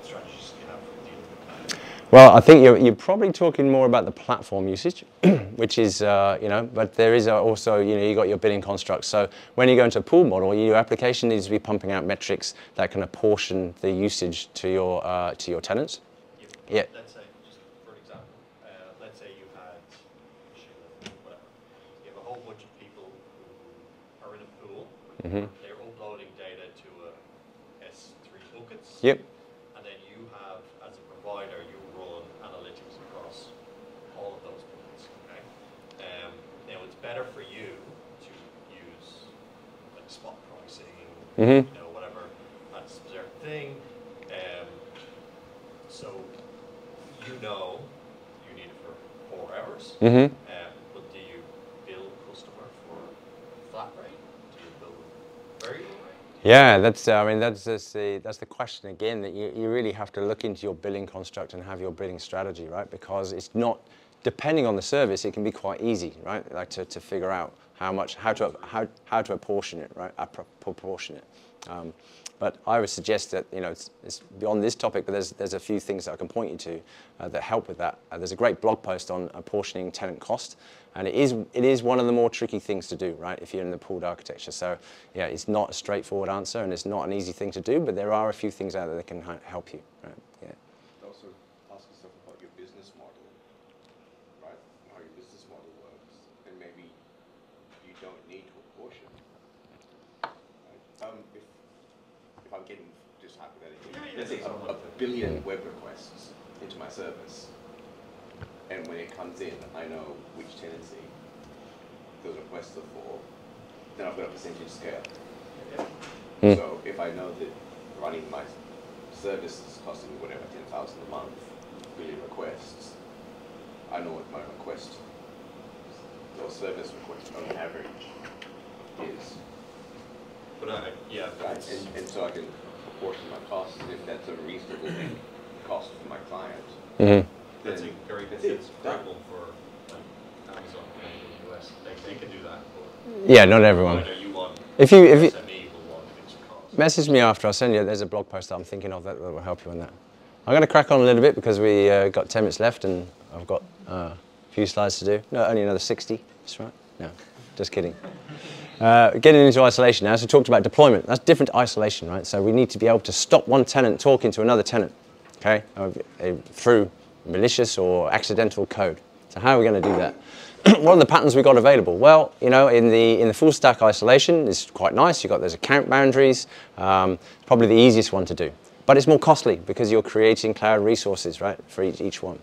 strategies do you have for dealing with that? Well, I think you're, you're probably talking more about the platform usage, [clears throat] which is, uh, you know, but there is uh, also, you know, you got your billing constructs. So when you go into a pool model, your application needs to be pumping out metrics that can apportion the usage to your, uh, to your tenants. Yeah. Let's say, just for example, uh, let's say you had, whatever, you have a whole bunch of people who are in a pool, Mhm. they're uploading data to a S3 buckets. Yep. And then you have, as a provider, you run analytics across all of those buckets, okay? Um, now, it's better for you to use like spot Mhm. you know, whatever, that's certain thing. Um, so you know you need it for four hours. hmm Um, but do you bill customer for flat rate? Do you bill variable rate? Yeah, that's, uh, I mean, that's, that's, the, that's the question again that you, you really have to look into your billing construct and have your billing strategy, right? Because it's not, depending on the service, it can be quite easy, right? Like to, to figure out how much, how to, how, how to apportion it, right? Proportion it. Um, but I would suggest that, you know, it's, it's beyond this topic, but there's, there's a few things that I can point you to uh, that help with that. Uh, there's a great blog post on apportioning tenant cost, and it is, it is one of the more tricky things to do, right, if you're in the pooled architecture. So, yeah, it's not a straightforward answer, and it's not an easy thing to do, but there are a few things out there that can help you, right? Yeah. Also ask yourself about your business model, right? How your business model works, and maybe you don't need to apportion. Right? Um, if, if I'm getting just hypothetically, Yeah, yeah, let's say that's a, a billion web requests into my service, and when it comes in, I know which tenancy those requests are for, then I've got a percentage scale. Mm. So if I know that running my service is costing me whatever, ten thousand a month, billion requests, I know what my request, those service requests on average is, But I, yeah, right? And, and so I can proportion my costs, if that's a reasonable cost for my client, Mm-hmm. that's a very, that's that's it, great for like Amazon and the US. They, they can do that, but Yeah, not everyone. you want If you, if you, SME will want fixed costs. Message me after. I'll send you. There's a blog post that I'm thinking of that, that will help you on that. I'm going to crack on a little bit because we uh, got 10 minutes left and I've got uh, a few slides to do. No, only another 60. That's right. No, just kidding. Uh, getting into isolation now. So we talked about deployment. That's different isolation, right? So we need to be able to stop one tenant talking to another tenant, okay, uh, through malicious or accidental code. So how are we going to do that? [clears throat] what are the patterns we've got available? Well, you know, in the in the full stack isolation, it's quite nice. You've got those account boundaries. Um, probably the easiest one to do, but it's more costly because you're creating cloud resources, right, for each, each one.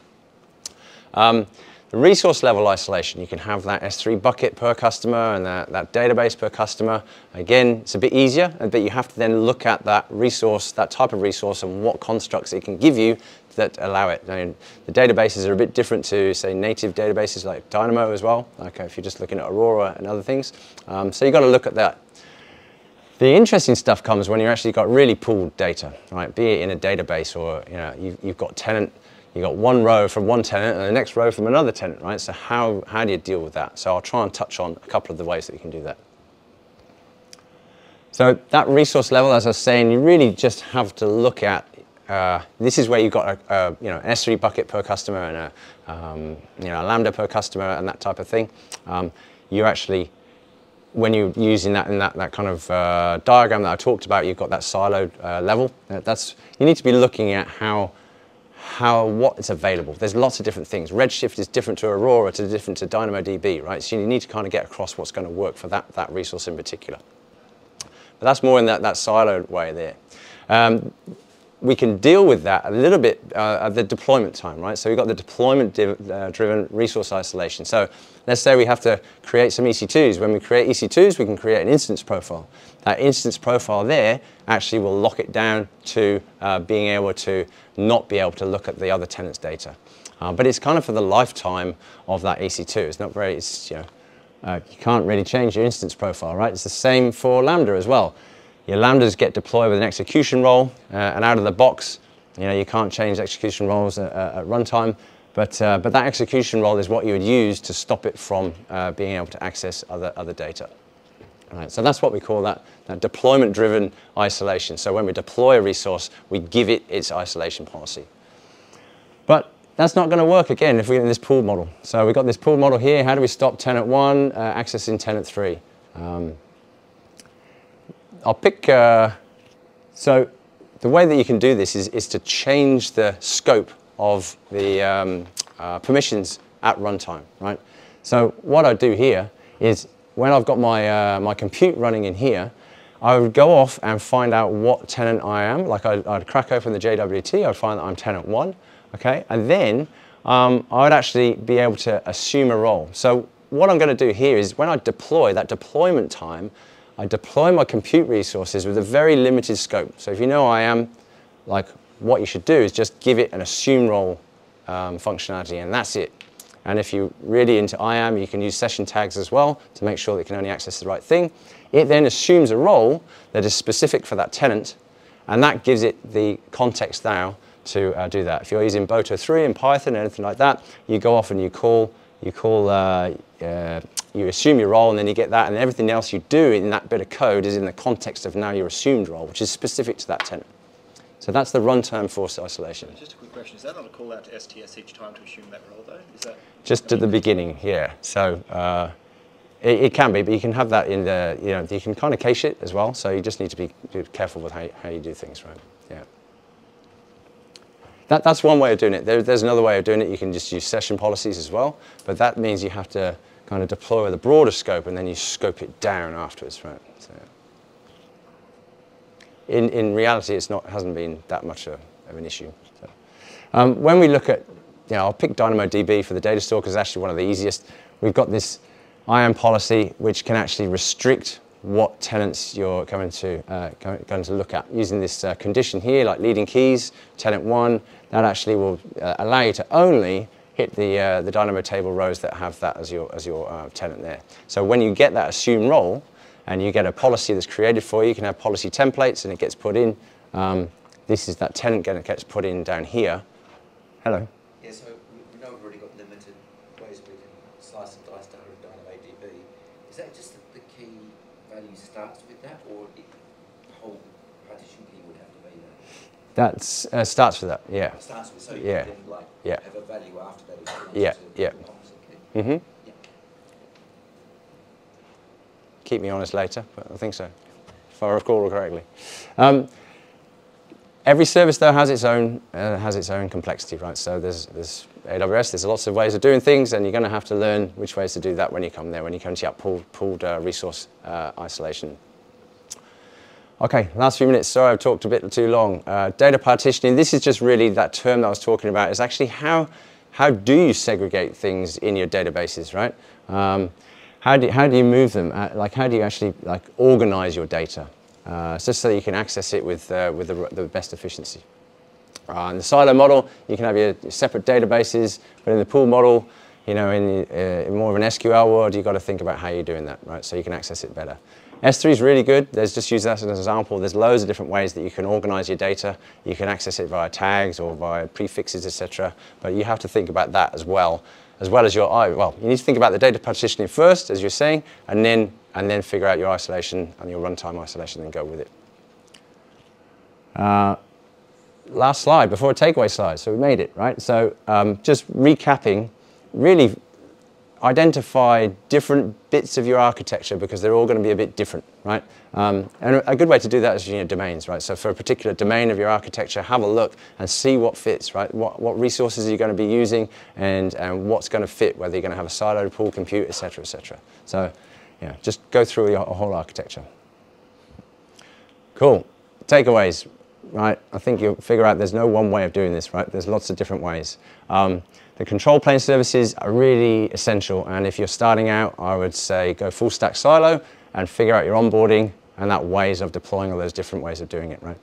Um, the resource level isolation, you can have that S3 bucket per customer and that, that database per customer. Again, it's a bit easier, but you have to then look at that resource, that type of resource and what constructs it can give you that allow it. I mean, the databases are a bit different to, say, native databases like Dynamo as well, like if you're just looking at Aurora and other things. Um, so you've got to look at that. The interesting stuff comes when you've actually got really pooled data, right? Be it in a database or you know you've, you've got tenant, you've got one row from one tenant and the next row from another tenant, right? So how how do you deal with that? So I'll try and touch on a couple of the ways that you can do that. So that resource level, as I was saying, you really just have to look at uh, this is where you've got a, a, you know, an S3 bucket per customer and a, um, you know, a Lambda per customer and that type of thing. Um, you actually, when you're using that in that, that kind of uh, diagram that I talked about, you've got that siloed uh, level. That's, you need to be looking at how, how, what is available. There's lots of different things. Redshift is different to Aurora, to different to DynamoDB, right? So you need to kind of get across what's going to work for that, that resource in particular. But that's more in that, that siloed way there. Um, we can deal with that a little bit uh, at the deployment time, right? So we've got the deployment-driven uh, resource isolation. So let's say we have to create some EC2s. When we create EC2s, we can create an instance profile. That instance profile there actually will lock it down to uh, being able to not be able to look at the other tenant's data. Uh, but it's kind of for the lifetime of that EC2. It's not very, it's, you know, uh, you can't really change your instance profile, right? It's the same for Lambda as well. Your Lambdas get deployed with an execution role, uh, and out of the box, you know, you can't change execution roles at, at runtime, but, uh, but that execution role is what you would use to stop it from uh, being able to access other, other data. Right, so that's what we call that, deployment-driven isolation. So when we deploy a resource, we give it its isolation policy. But that's not going to work again if we're in this pool model. So we've got this pool model here. How do we stop tenant one uh, accessing tenant three? Um, I'll pick, uh, so the way that you can do this is, is to change the scope of the um, uh, permissions at runtime, right? So what I do here is when I've got my, uh, my compute running in here, I would go off and find out what tenant IAM. Like I'd, I'd crack open the JWT, I'd find that I'm tenant one, okay? And then um, I would actually be able to assume a role. So what I'm gonna do here is when I deploy, that deployment time, I deploy my compute resources with a very limited scope. So if you know I am, like what you should do is just give it an assume role um, functionality and that's it. And if you're really into IAM, you can use session tags as well to make sure that you can only access the right thing. It then assumes a role that is specific for that tenant, and that gives it the context now to uh, do that. If you're using Boto 3 in Python or anything like that, you go off and you call, you call, uh, uh, you assume your role and then you get that, and everything else you do in that bit of code is in the context of now your assumed role, which is specific to that tenant. So that's the runtime force isolation. Just a quick question, is that not a call out to STS each time to assume that role though? Is that Just at the beginning, yeah. So uh, it, it, can be, but you can have that in the, you know, you can kind of cache it as well. So you just need to be careful with how, how you do things, right? Yeah. That, that's one way of doing it. There, there's another way of doing it. You can just use session policies as well, but that means you have to kind of deploy with a broader scope and then you scope it down afterwards, right? So in, in reality, it's not, hasn't been that much of an issue. So, um, when we look at, you know, I'll pick DynamoDB for the data store because it's actually one of the easiest. We've got this IAM policy which can actually restrict what tenants you're going to, uh, going to look at using this uh, condition here, like leading keys, tenant one, that actually will uh, allow you to only hit the, uh, the Dynamo table rows that have that as your, as your uh, tenant there. So when you get that assume role, and you get a policy that's created for you. You can have policy templates and it gets put in. Um, this is that tenant that gets put in down here. Hello. Yeah, so we know we've already got limited ways we can slice and dice data in DynamoDB. Is that just that the key value starts with that, or it, the whole partition key would have to be there? That uh, starts with that, yeah. It starts with, so you Yeah. can like Yeah. have a value after that. if you want Yeah, yeah. the. Mm-hmm. Yeah. Keep me honest later, but I think so, if I recall correctly. Um, every service though has its own uh, has its own complexity, right? So there's there's AWS. There's lots of ways of doing things, and you're going to have to learn which ways to do that when you come there. When you come to your pooled, pooled uh, resource uh, isolation. Okay, last few minutes. Sorry, I've talked a bit too long. Uh, data partitioning. This is just really that term that I was talking about. Is actually how how do you segregate things in your databases, right? Um, how do, how do you move them? Uh, like how do you actually like organize your data? Uh, just so you can access it with, uh, with the, the best efficiency. Uh, in the silo model, you can have your, your separate databases, but in the pool model, you know, in, uh, in more of an SQL world, you've got to think about how you're doing that, right? So you can access it better. S3 is really good. There's just use that as an example. There's loads of different ways that you can organize your data. You can access it via tags or via prefixes, etc. But you have to think about that as well, as well as your I. Well, you need to think about the data partitioning first, as you're saying, and then and then figure out your isolation and your runtime isolation and go with it. Uh, last slide before a takeaway slide. So we made it, right? So um, just recapping, really identify different bits of your architecture because they're all going to be a bit different, right? Um, and a good way to do that is you know, domains, right? So for a particular domain of your architecture, have a look and see what fits, right? What, what resources are you going to be using and, and what's going to fit, whether you're going to have a siloed pool compute, etc., cetera, et cetera. So yeah, just go through your whole architecture. Cool. Takeaways, right? I think you'll figure out there's no one way of doing this, right? There's lots of different ways. Um, the control plane services are really essential, and if you're starting out, I would say go full stack silo and figure out your onboarding and that ways of deploying all those different ways of doing it, right?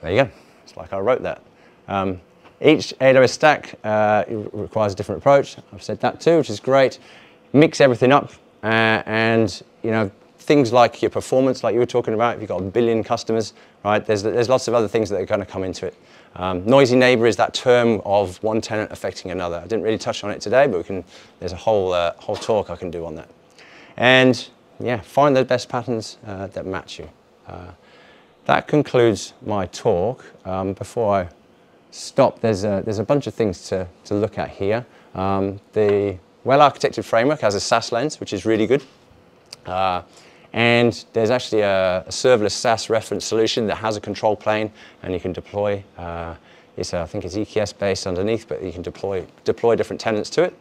There you go. It's like I wrote that. Um, each AWS stack uh, requires a different approach. I've said that too, which is great. Mix everything up, uh, and you know things like your performance, like you were talking about. If you've got a billion customers, right? There's there's lots of other things that are going to come into it. Um, noisy neighbor is that term of one tenant affecting another. I didn't really touch on it today, but we can, there's a whole, uh, whole talk I can do on that. And yeah, find the best patterns uh, that match you. Uh, that concludes my talk. Um, before I stop, there's a, there's a bunch of things to, to look at here. Um, the well-architected framework has a SaaS lens, which is really good. Uh, and there's actually a, a, serverless SaaS reference solution that has a control plane and you can deploy. Uh, it's, I think it's EKS based underneath, but you can deploy, deploy different tenants to it.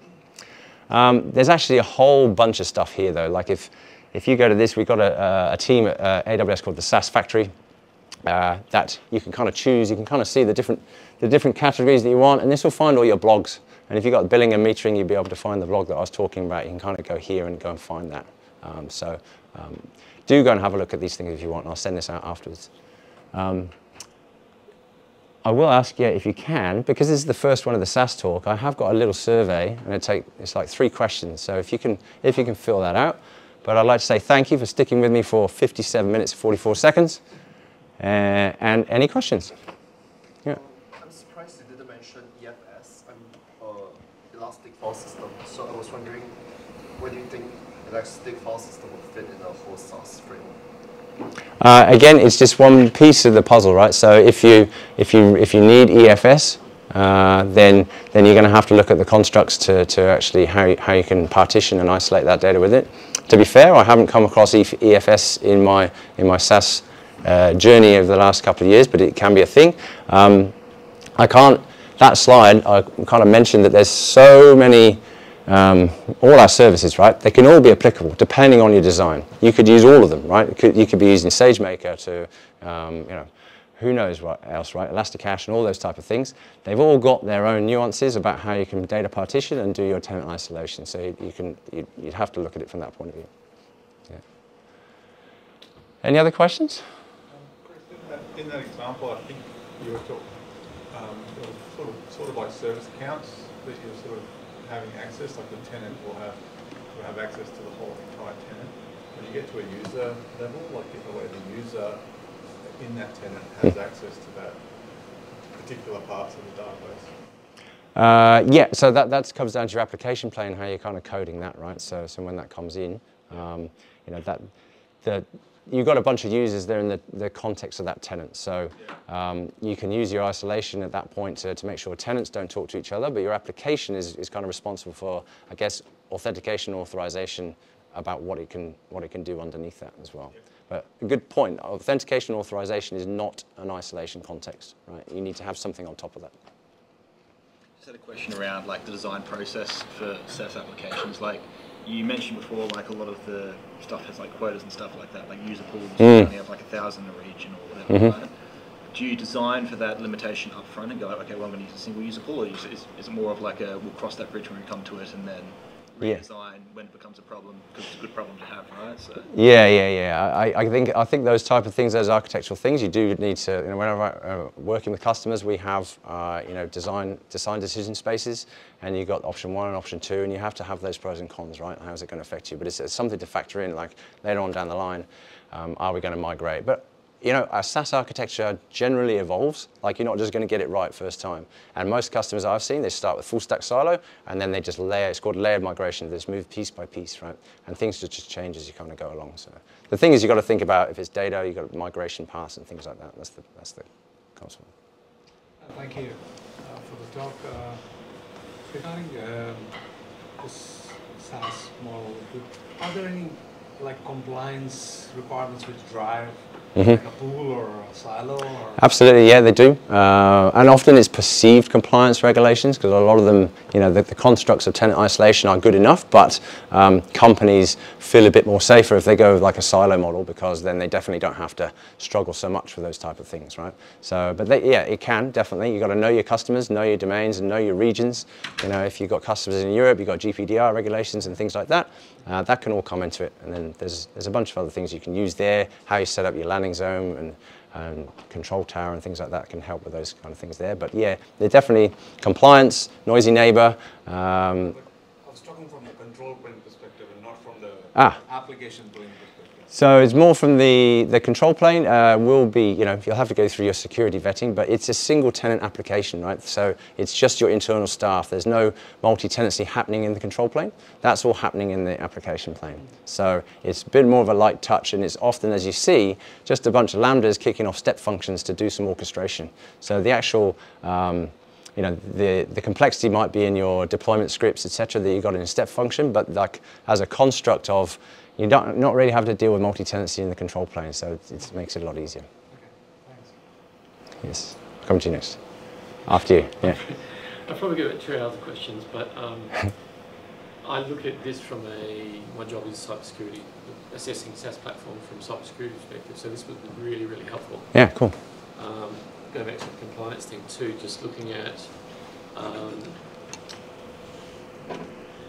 Um, there's actually a whole bunch of stuff here though. Like if, if you go to this, we've got a, a team at uh, AWS called the SaaS Factory uh, that you can kind of choose. You can kind of see the different, the different categories that you want, and this will find all your blogs. And if you've got billing and metering, you'll be able to find the blog that I was talking about. You can kind of go here and go and find that. Um, so um, do go and have a look at these things if you want, and I'll send this out afterwards. Um, I will ask you if you can, because this is the first one of the SaaS talk, I have got a little survey, and it take, it's like three questions, so if you, can, if you can fill that out. But I'd like to say thank you for sticking with me for 57 minutes, 44 seconds. Uh, and any questions? Yeah. I'm surprised you didn't mention EFS, I uh, Elastic File System. So I was wondering, what do you think Elastic File System would fit in a whole SaaS framework? Uh, again, it's just one piece of the puzzle, right? So if you if you if you need EFS, uh, then then you're going to have to look at the constructs to, to actually how you, how you can partition and isolate that data with it. To be fair, I haven't come across EFS in my in my SaaS uh, journey over the last couple of years, but it can be a thing. Um, I can't. That slide, I kind of mentioned that there's so many um, all our services, right? They can all be applicable depending on your design. You could use all of them, right? Could, you could be using SageMaker to, um, you know, who knows what else, right? ElastiCache and all those type of things. They've all got their own nuances about how you can data partition and do your tenant isolation. So you, you can, you, would have to look at it from that point of view. Yeah. Any other questions? In that example, I think you were talking, um, sort of, sort of like service accounts that you sort of having access, like the tenant will have will have access to the whole entire tenant. When you get to a user level, like if the way the user in that tenant has access to that particular parts of the database. Uh, yeah, so that, that comes down to your application plane, how you're kind of coding that, right? So, so when that comes in, um, you know, that, the, you've got a bunch of users there in the, the context of that tenant. So um, you can use your isolation at that point to, to make sure tenants don't talk to each other, but your application is, is kind of responsible for, I guess, authentication, authorization about what it can, what it can do underneath that as well. But a good point, authentication authorization is not an isolation context, right? You need to have something on top of that. Just had a question around like the design process for SaaS applications. Like you mentioned before, like a lot of the stuff has like quotas and stuff like that, like user pools, mm. you only have like a thousand a region or whatever. Mm-hmm. Right? Do you design for that limitation up front and go, like, okay, well, I'm going to use a single user pool, or is, is, is it more of like a we'll cross that bridge when we come to it and then redesign yeah. when it becomes a problem because it's a good problem to have, right? So. Yeah, yeah, yeah. I, I think I think those type of things, those architectural things, you do need to. You know, whenever uh, working with customers, we have uh, you know design design decision spaces, and you've got option one and option two, and you have to have those pros and cons, right? How is it going to affect you? But it's, it's something to factor in, like later on down the line, um, are we going to migrate? But you know, our SaaS architecture generally evolves. Like you're not just going to get it right first time. And most customers I've seen, they start with full stack silo, and then they just layer. It's called layered migration. They just move piece by piece, right? And things just change as you kind of go along. So the thing is, you've got to think about if it's data, you've got migration paths and things like that. That's the that's the possible. Thank you uh, for the talk. Uh, regarding um, this SaaS model, are there any like compliance requirements which drive Mhm. like a pool or a silo or? Absolutely, yeah, they do. Uh, and often it's perceived compliance regulations because a lot of them, you know, the, the constructs of tenant isolation are good enough, but um, companies feel a bit more safer if they go with like a silo model because then they definitely don't have to struggle so much with those type of things, right? So, but they, yeah, it can definitely. You've got to know your customers, know your domains, and know your regions. You know, if you've got customers in Europe, you've got GPDR regulations and things like that. Uh, that can all come into it. And then there's, there's a bunch of other things you can use there, how you set up your landing zone and, and control tower and things like that can help with those kind of things there. But yeah, they're definitely compliance, noisy neighbor. Um, I was talking from the control plane perspective and not from the Ah. application plane. So it's more from the, the control plane uh, will be, you know, you'll have to go through your security vetting, but it's a single tenant application, right? So it's just your internal staff. There's no multi-tenancy happening in the control plane. That's all happening in the application plane. So it's a bit more of a light touch and it's often, as you see, just a bunch of lambdas kicking off step functions to do some orchestration. So the actual, um, you know, the, the complexity might be in your deployment scripts, etc., that you got in a step function, but like as a construct of, you don't not really have to deal with multi-tenancy in the control plane, so it, it makes it a lot easier. Okay, thanks. Yes, come to you next. After you, yeah. [laughs] I'll probably go about two hours of questions, but um, [laughs] I look at this from a, my job is cybersecurity, assessing SaaS platform from cybersecurity perspective, so this would be really, really helpful. Yeah, cool. Um, going back to the compliance thing too, just looking at um,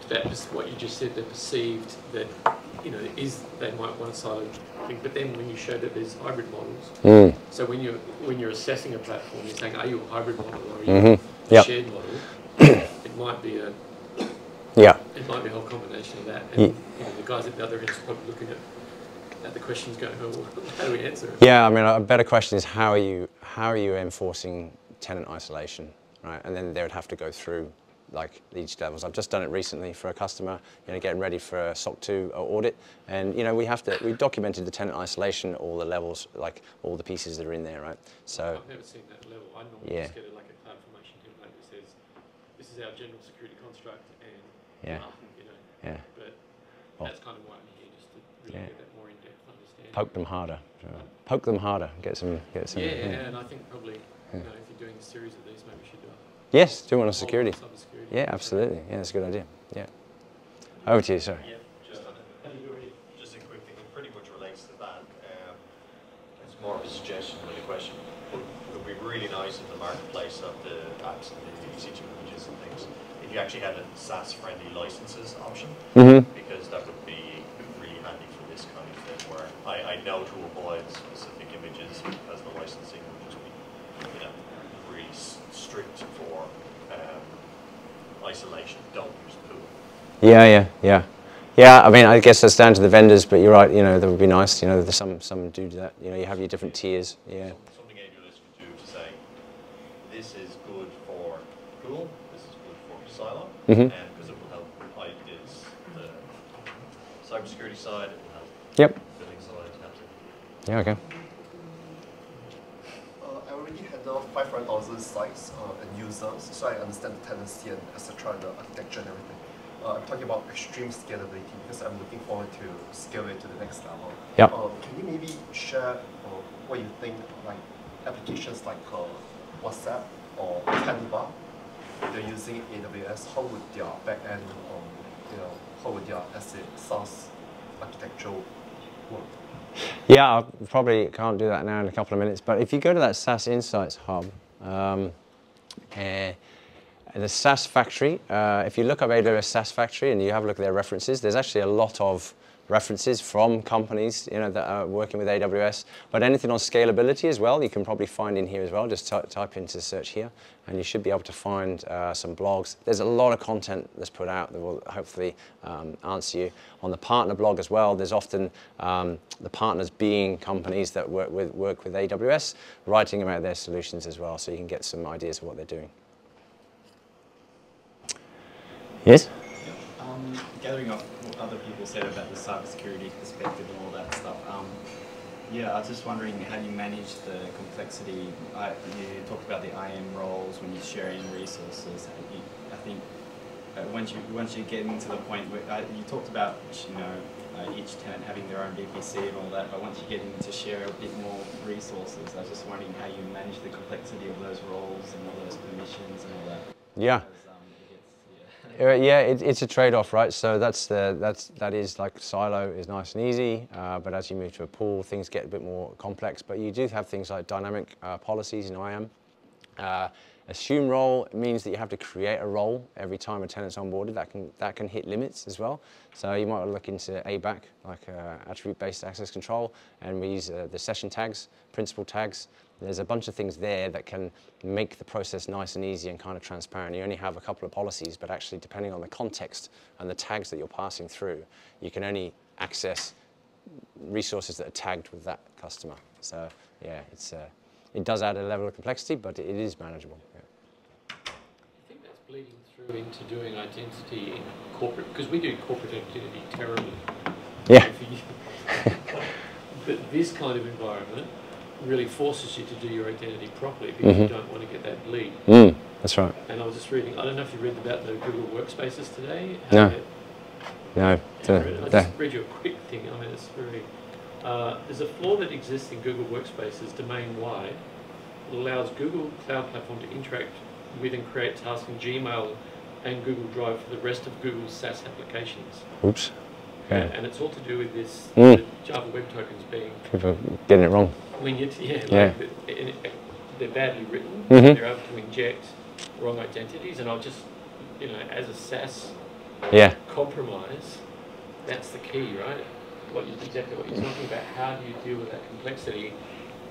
that was what you just said, they perceived that, you know, is, they might want a siloed thing, but then when you show that there's hybrid models, Mm. so when you're, when you're assessing a platform, you're saying, are you a hybrid model or are you Mhm. a Yep. shared model? [clears throat] It might be a, Yeah, it might be a whole combination of that. And, you know, the guys at the other end are probably looking at, at the questions going, oh, [laughs] how do we answer it? yeah. I mean, a better question is how are you how are you enforcing tenant isolation, right? And then they would have to go through like each levels. I've just done it recently for a customer, you know, getting ready for a SOC 2 audit, and you know, we have to we documented the tenant isolation, all the levels, like all the pieces that are in there, right? So I've never seen that level. I normally Yeah. just get it like a CloudFormation template that says, this is our general security construct and, Yeah. ah, you know, yeah, but Well- that's kind of why I'm here, just to really Yeah. get that more in-depth understanding. poke them harder, so poke them harder, get some get some. Yeah, yeah. and I think probably, you know, if you're doing a series of these, maybe we should do a Yes, do one on security. Lot of cybersecurity. Yeah, absolutely. Yeah, that's a good idea. Yeah. Over to you, sorry. Yeah, just on. Just a quick thing, it pretty much relates to that. Um, It's more of a suggestion than a question. But it would be really nice in the marketplace of the apps and the EC2 images and things, if you actually had a SaaS-friendly licenses option, Mm-hmm. because that would be really handy for this kind of thing, where I, I know to avoid specific images because the licensing would just be, you know, really s- strict for um, isolation, don't use pool. Yeah, yeah, yeah. Yeah, I mean, I guess that's down to the vendors, but you're right, you know, that would be nice. You know, there's some, some do that. You know, you have your different tiers. Yeah. Something AWS could do to say, this is good for pool, this is good for silo, Mhm. and because it will help I is the cybersecurity side, it will help Yep. billing side, it helps it. Yeah, okay. Uh, I already handle 500,000 sites so I understand the tenancy and etc. the architecture and everything. Uh, I'm talking about extreme scalability because I'm looking forward to scale it to the next level. Yep. Uh, can you maybe share uh, what you think, like applications like uh, WhatsApp or Canva, they're using AWS, how would their backend, um, you know, how would their as a SaaS architectural work? Yeah, I probably can't do that now in a couple of minutes, but if you go to that SaaS Insights hub, um, eh, the SaaS Factory, uh, if you look up AWS SaaS Factory and you have a look at their references, there's actually a lot of references from companies you know, that are working with AWS, but anything on scalability as well, you can probably find in here as well. Just ty- type into search here and you should be able to find uh, some blogs. There's a lot of content that's put out that will hopefully um, answer you. On the partner blog as well, there's often um, the partners being companies that work with, work with AWS, writing about their solutions as well, so you can get some ideas of what they're doing. Yes? Um, gathering up what other people said about the cybersecurity perspective and all that stuff, um, Yeah, I was just wondering how you manage the complexity. I, you talked about the IAM roles when you're sharing resources. You, I think uh, once you once you get into the point where uh, you talked about you know uh, each tenant having their own VPC and all that, but once you get into share a bit more resources, I was just wondering how you manage the complexity of those roles and all those permissions and all that. Yeah. Because, um, it gets, yeah. Uh, yeah, it, it's a trade-off, right? So that's the that's that is like silo is nice and easy, uh, but as you move to a pool, things get a bit more complex. But you do have things like dynamic uh, policies in IAM. Uh, assume role means that you have to create a role every time a tenant's onboarded. That can that can hit limits as well. So you might look into ABAC, like uh, attribute-based access control, and we use uh, the session tags, principal tags. There's a bunch of things there that can make the process nice and easy and kind of transparent. You only have a couple of policies, but actually depending on the context and the tags that you're passing through, you can only access resources that are tagged with that customer. So yeah, it's uh, it does add a level of complexity, but it is manageable. Yeah. I think that's bleeding through into doing identity in corporate, because we do corporate identity terribly. Yeah. [laughs] but this kind of environment really forces you to do your identity properly because you Mhm. don't want to get that bleed. Mm, that's right. And I was just reading, I don't know if you read about the Google Workspaces today. No. how No, I just read you a quick thing. I mean, it's very. Uh, there's a flaw that exists in Google Workspaces domain-wide that allows Google Cloud Platform to interact with and create tasks in Gmail and Google Drive for the rest of Google's SaaS applications. oops. And, and it's all to do with this Mm. Java Web Tokens being People getting it wrong. when you yeah, like Yeah. the- they're badly written. Mhm. They're able to inject wrong identities, and I'll just you know as a SaaS Yeah. compromise, that's the key, right? What you, exactly what you're talking about. How do you deal with that complexity,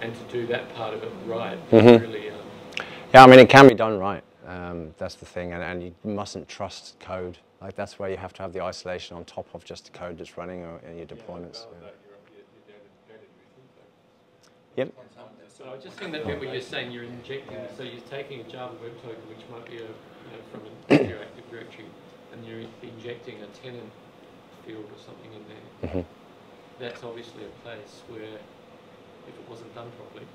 and to do that part of it right? Mhm. Really, um, Yeah, I mean, it can be done right. Um, that's the thing, and, and you mustn't trust code. Like that's where you have to have the isolation on top of just the code that's running or in your deployments. Yeah. Yep. so I just think that bit where you're saying you're injecting, so you're taking a Java Web Token, which might be a you know from an [coughs] your Active Directory, and you're injecting a tenant field or something in there. Mhm. That's obviously a place where, if it wasn't done properly,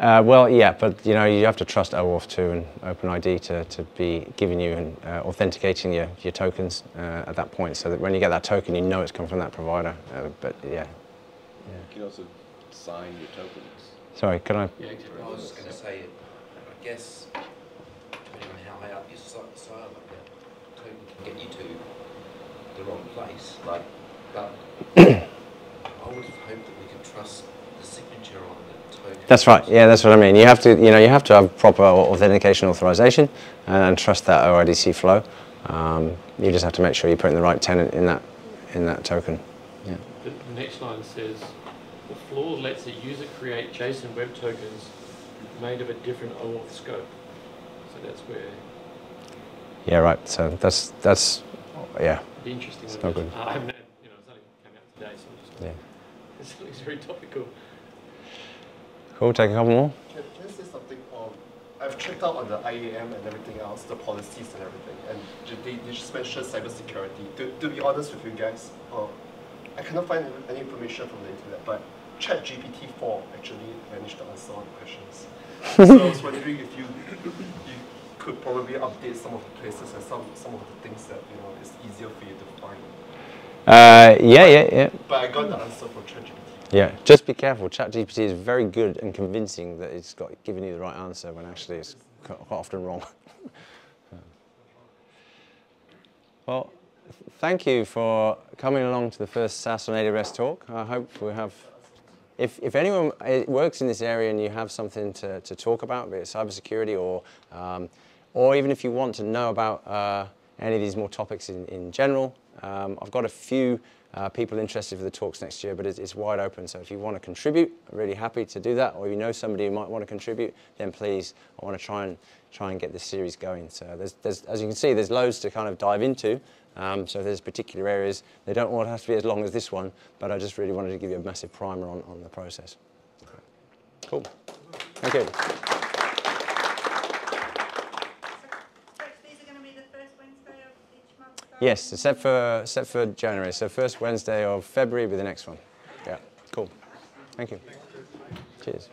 Uh, well, yeah, but you know you have to trust OAuth 2 and OpenID to, to be giving you and uh, authenticating your, your tokens uh, at that point, so that when you get that token, you know it's come from that provider. Uh, but yeah, You can also sign your tokens. sorry, can I? yeah. I was just going to say, I guess, depending on how high up your si- silo, that token can get you to the wrong place. Like, but [coughs] I would have hoped that we could trust the signature on the token. That's right. Yeah, that's what I mean. You have to, you know, you have to have proper authentication authorization and, trust that OIDC flow. Um, you just have to make sure you're putting the right tenant in that in that token. Yeah. The, next line says, the flaw lets the user create JSON web tokens made of a different OAuth scope. So that's where Yeah. Right. So that's that's yeah. it'd be interesting. It's not good. [laughs] I haven't you know, it's only come out today, so I'm just, Yeah. [laughs] it's very topical. Cool. Take a couple more. Can, can I say something? Um, I've checked out on the IAM and everything else, the policies and everything, and they, they just mentioned cybersecurity. To, to be honest with you guys, uh, I cannot find any information from the internet, but ChatGPT 4 actually managed to answer all the questions. so I was wondering if you you could probably update some of the places and some, some of the things that you know is easier for you to find. Uh, yeah. Yeah. Yeah. But I got the answer from ChatGPT. Yeah. Just be careful. ChatGPT is very good and convincing that it's got given you the right answer when actually it's quite often wrong. [laughs] Well, th- thank you for coming along to the first SaaS on AWS talk. I hope we have, if, if anyone works in this area and you have something to, to talk about, be it cybersecurity or, um, or even if you want to know about uh, any of these more topics in, in general, um, I've got a few uh, people interested for the talks next year, but it's, it's wide open. So if you want to contribute, I'm really happy to do that. Or if you know somebody who might want to contribute, then please, I want to try and try and get this series going. So there's, there's as you can see, there's loads to kind of dive into. Um, so there's particular areas. They don't all have to be as long as this one, but I just really wanted to give you a massive primer on, on the process. Cool. Thank you. So these are going to be the first Wednesday of each month? starting Yes, except for except for January. So first Wednesday of February will be the next one. Yeah, cool. Thank you. Cheers.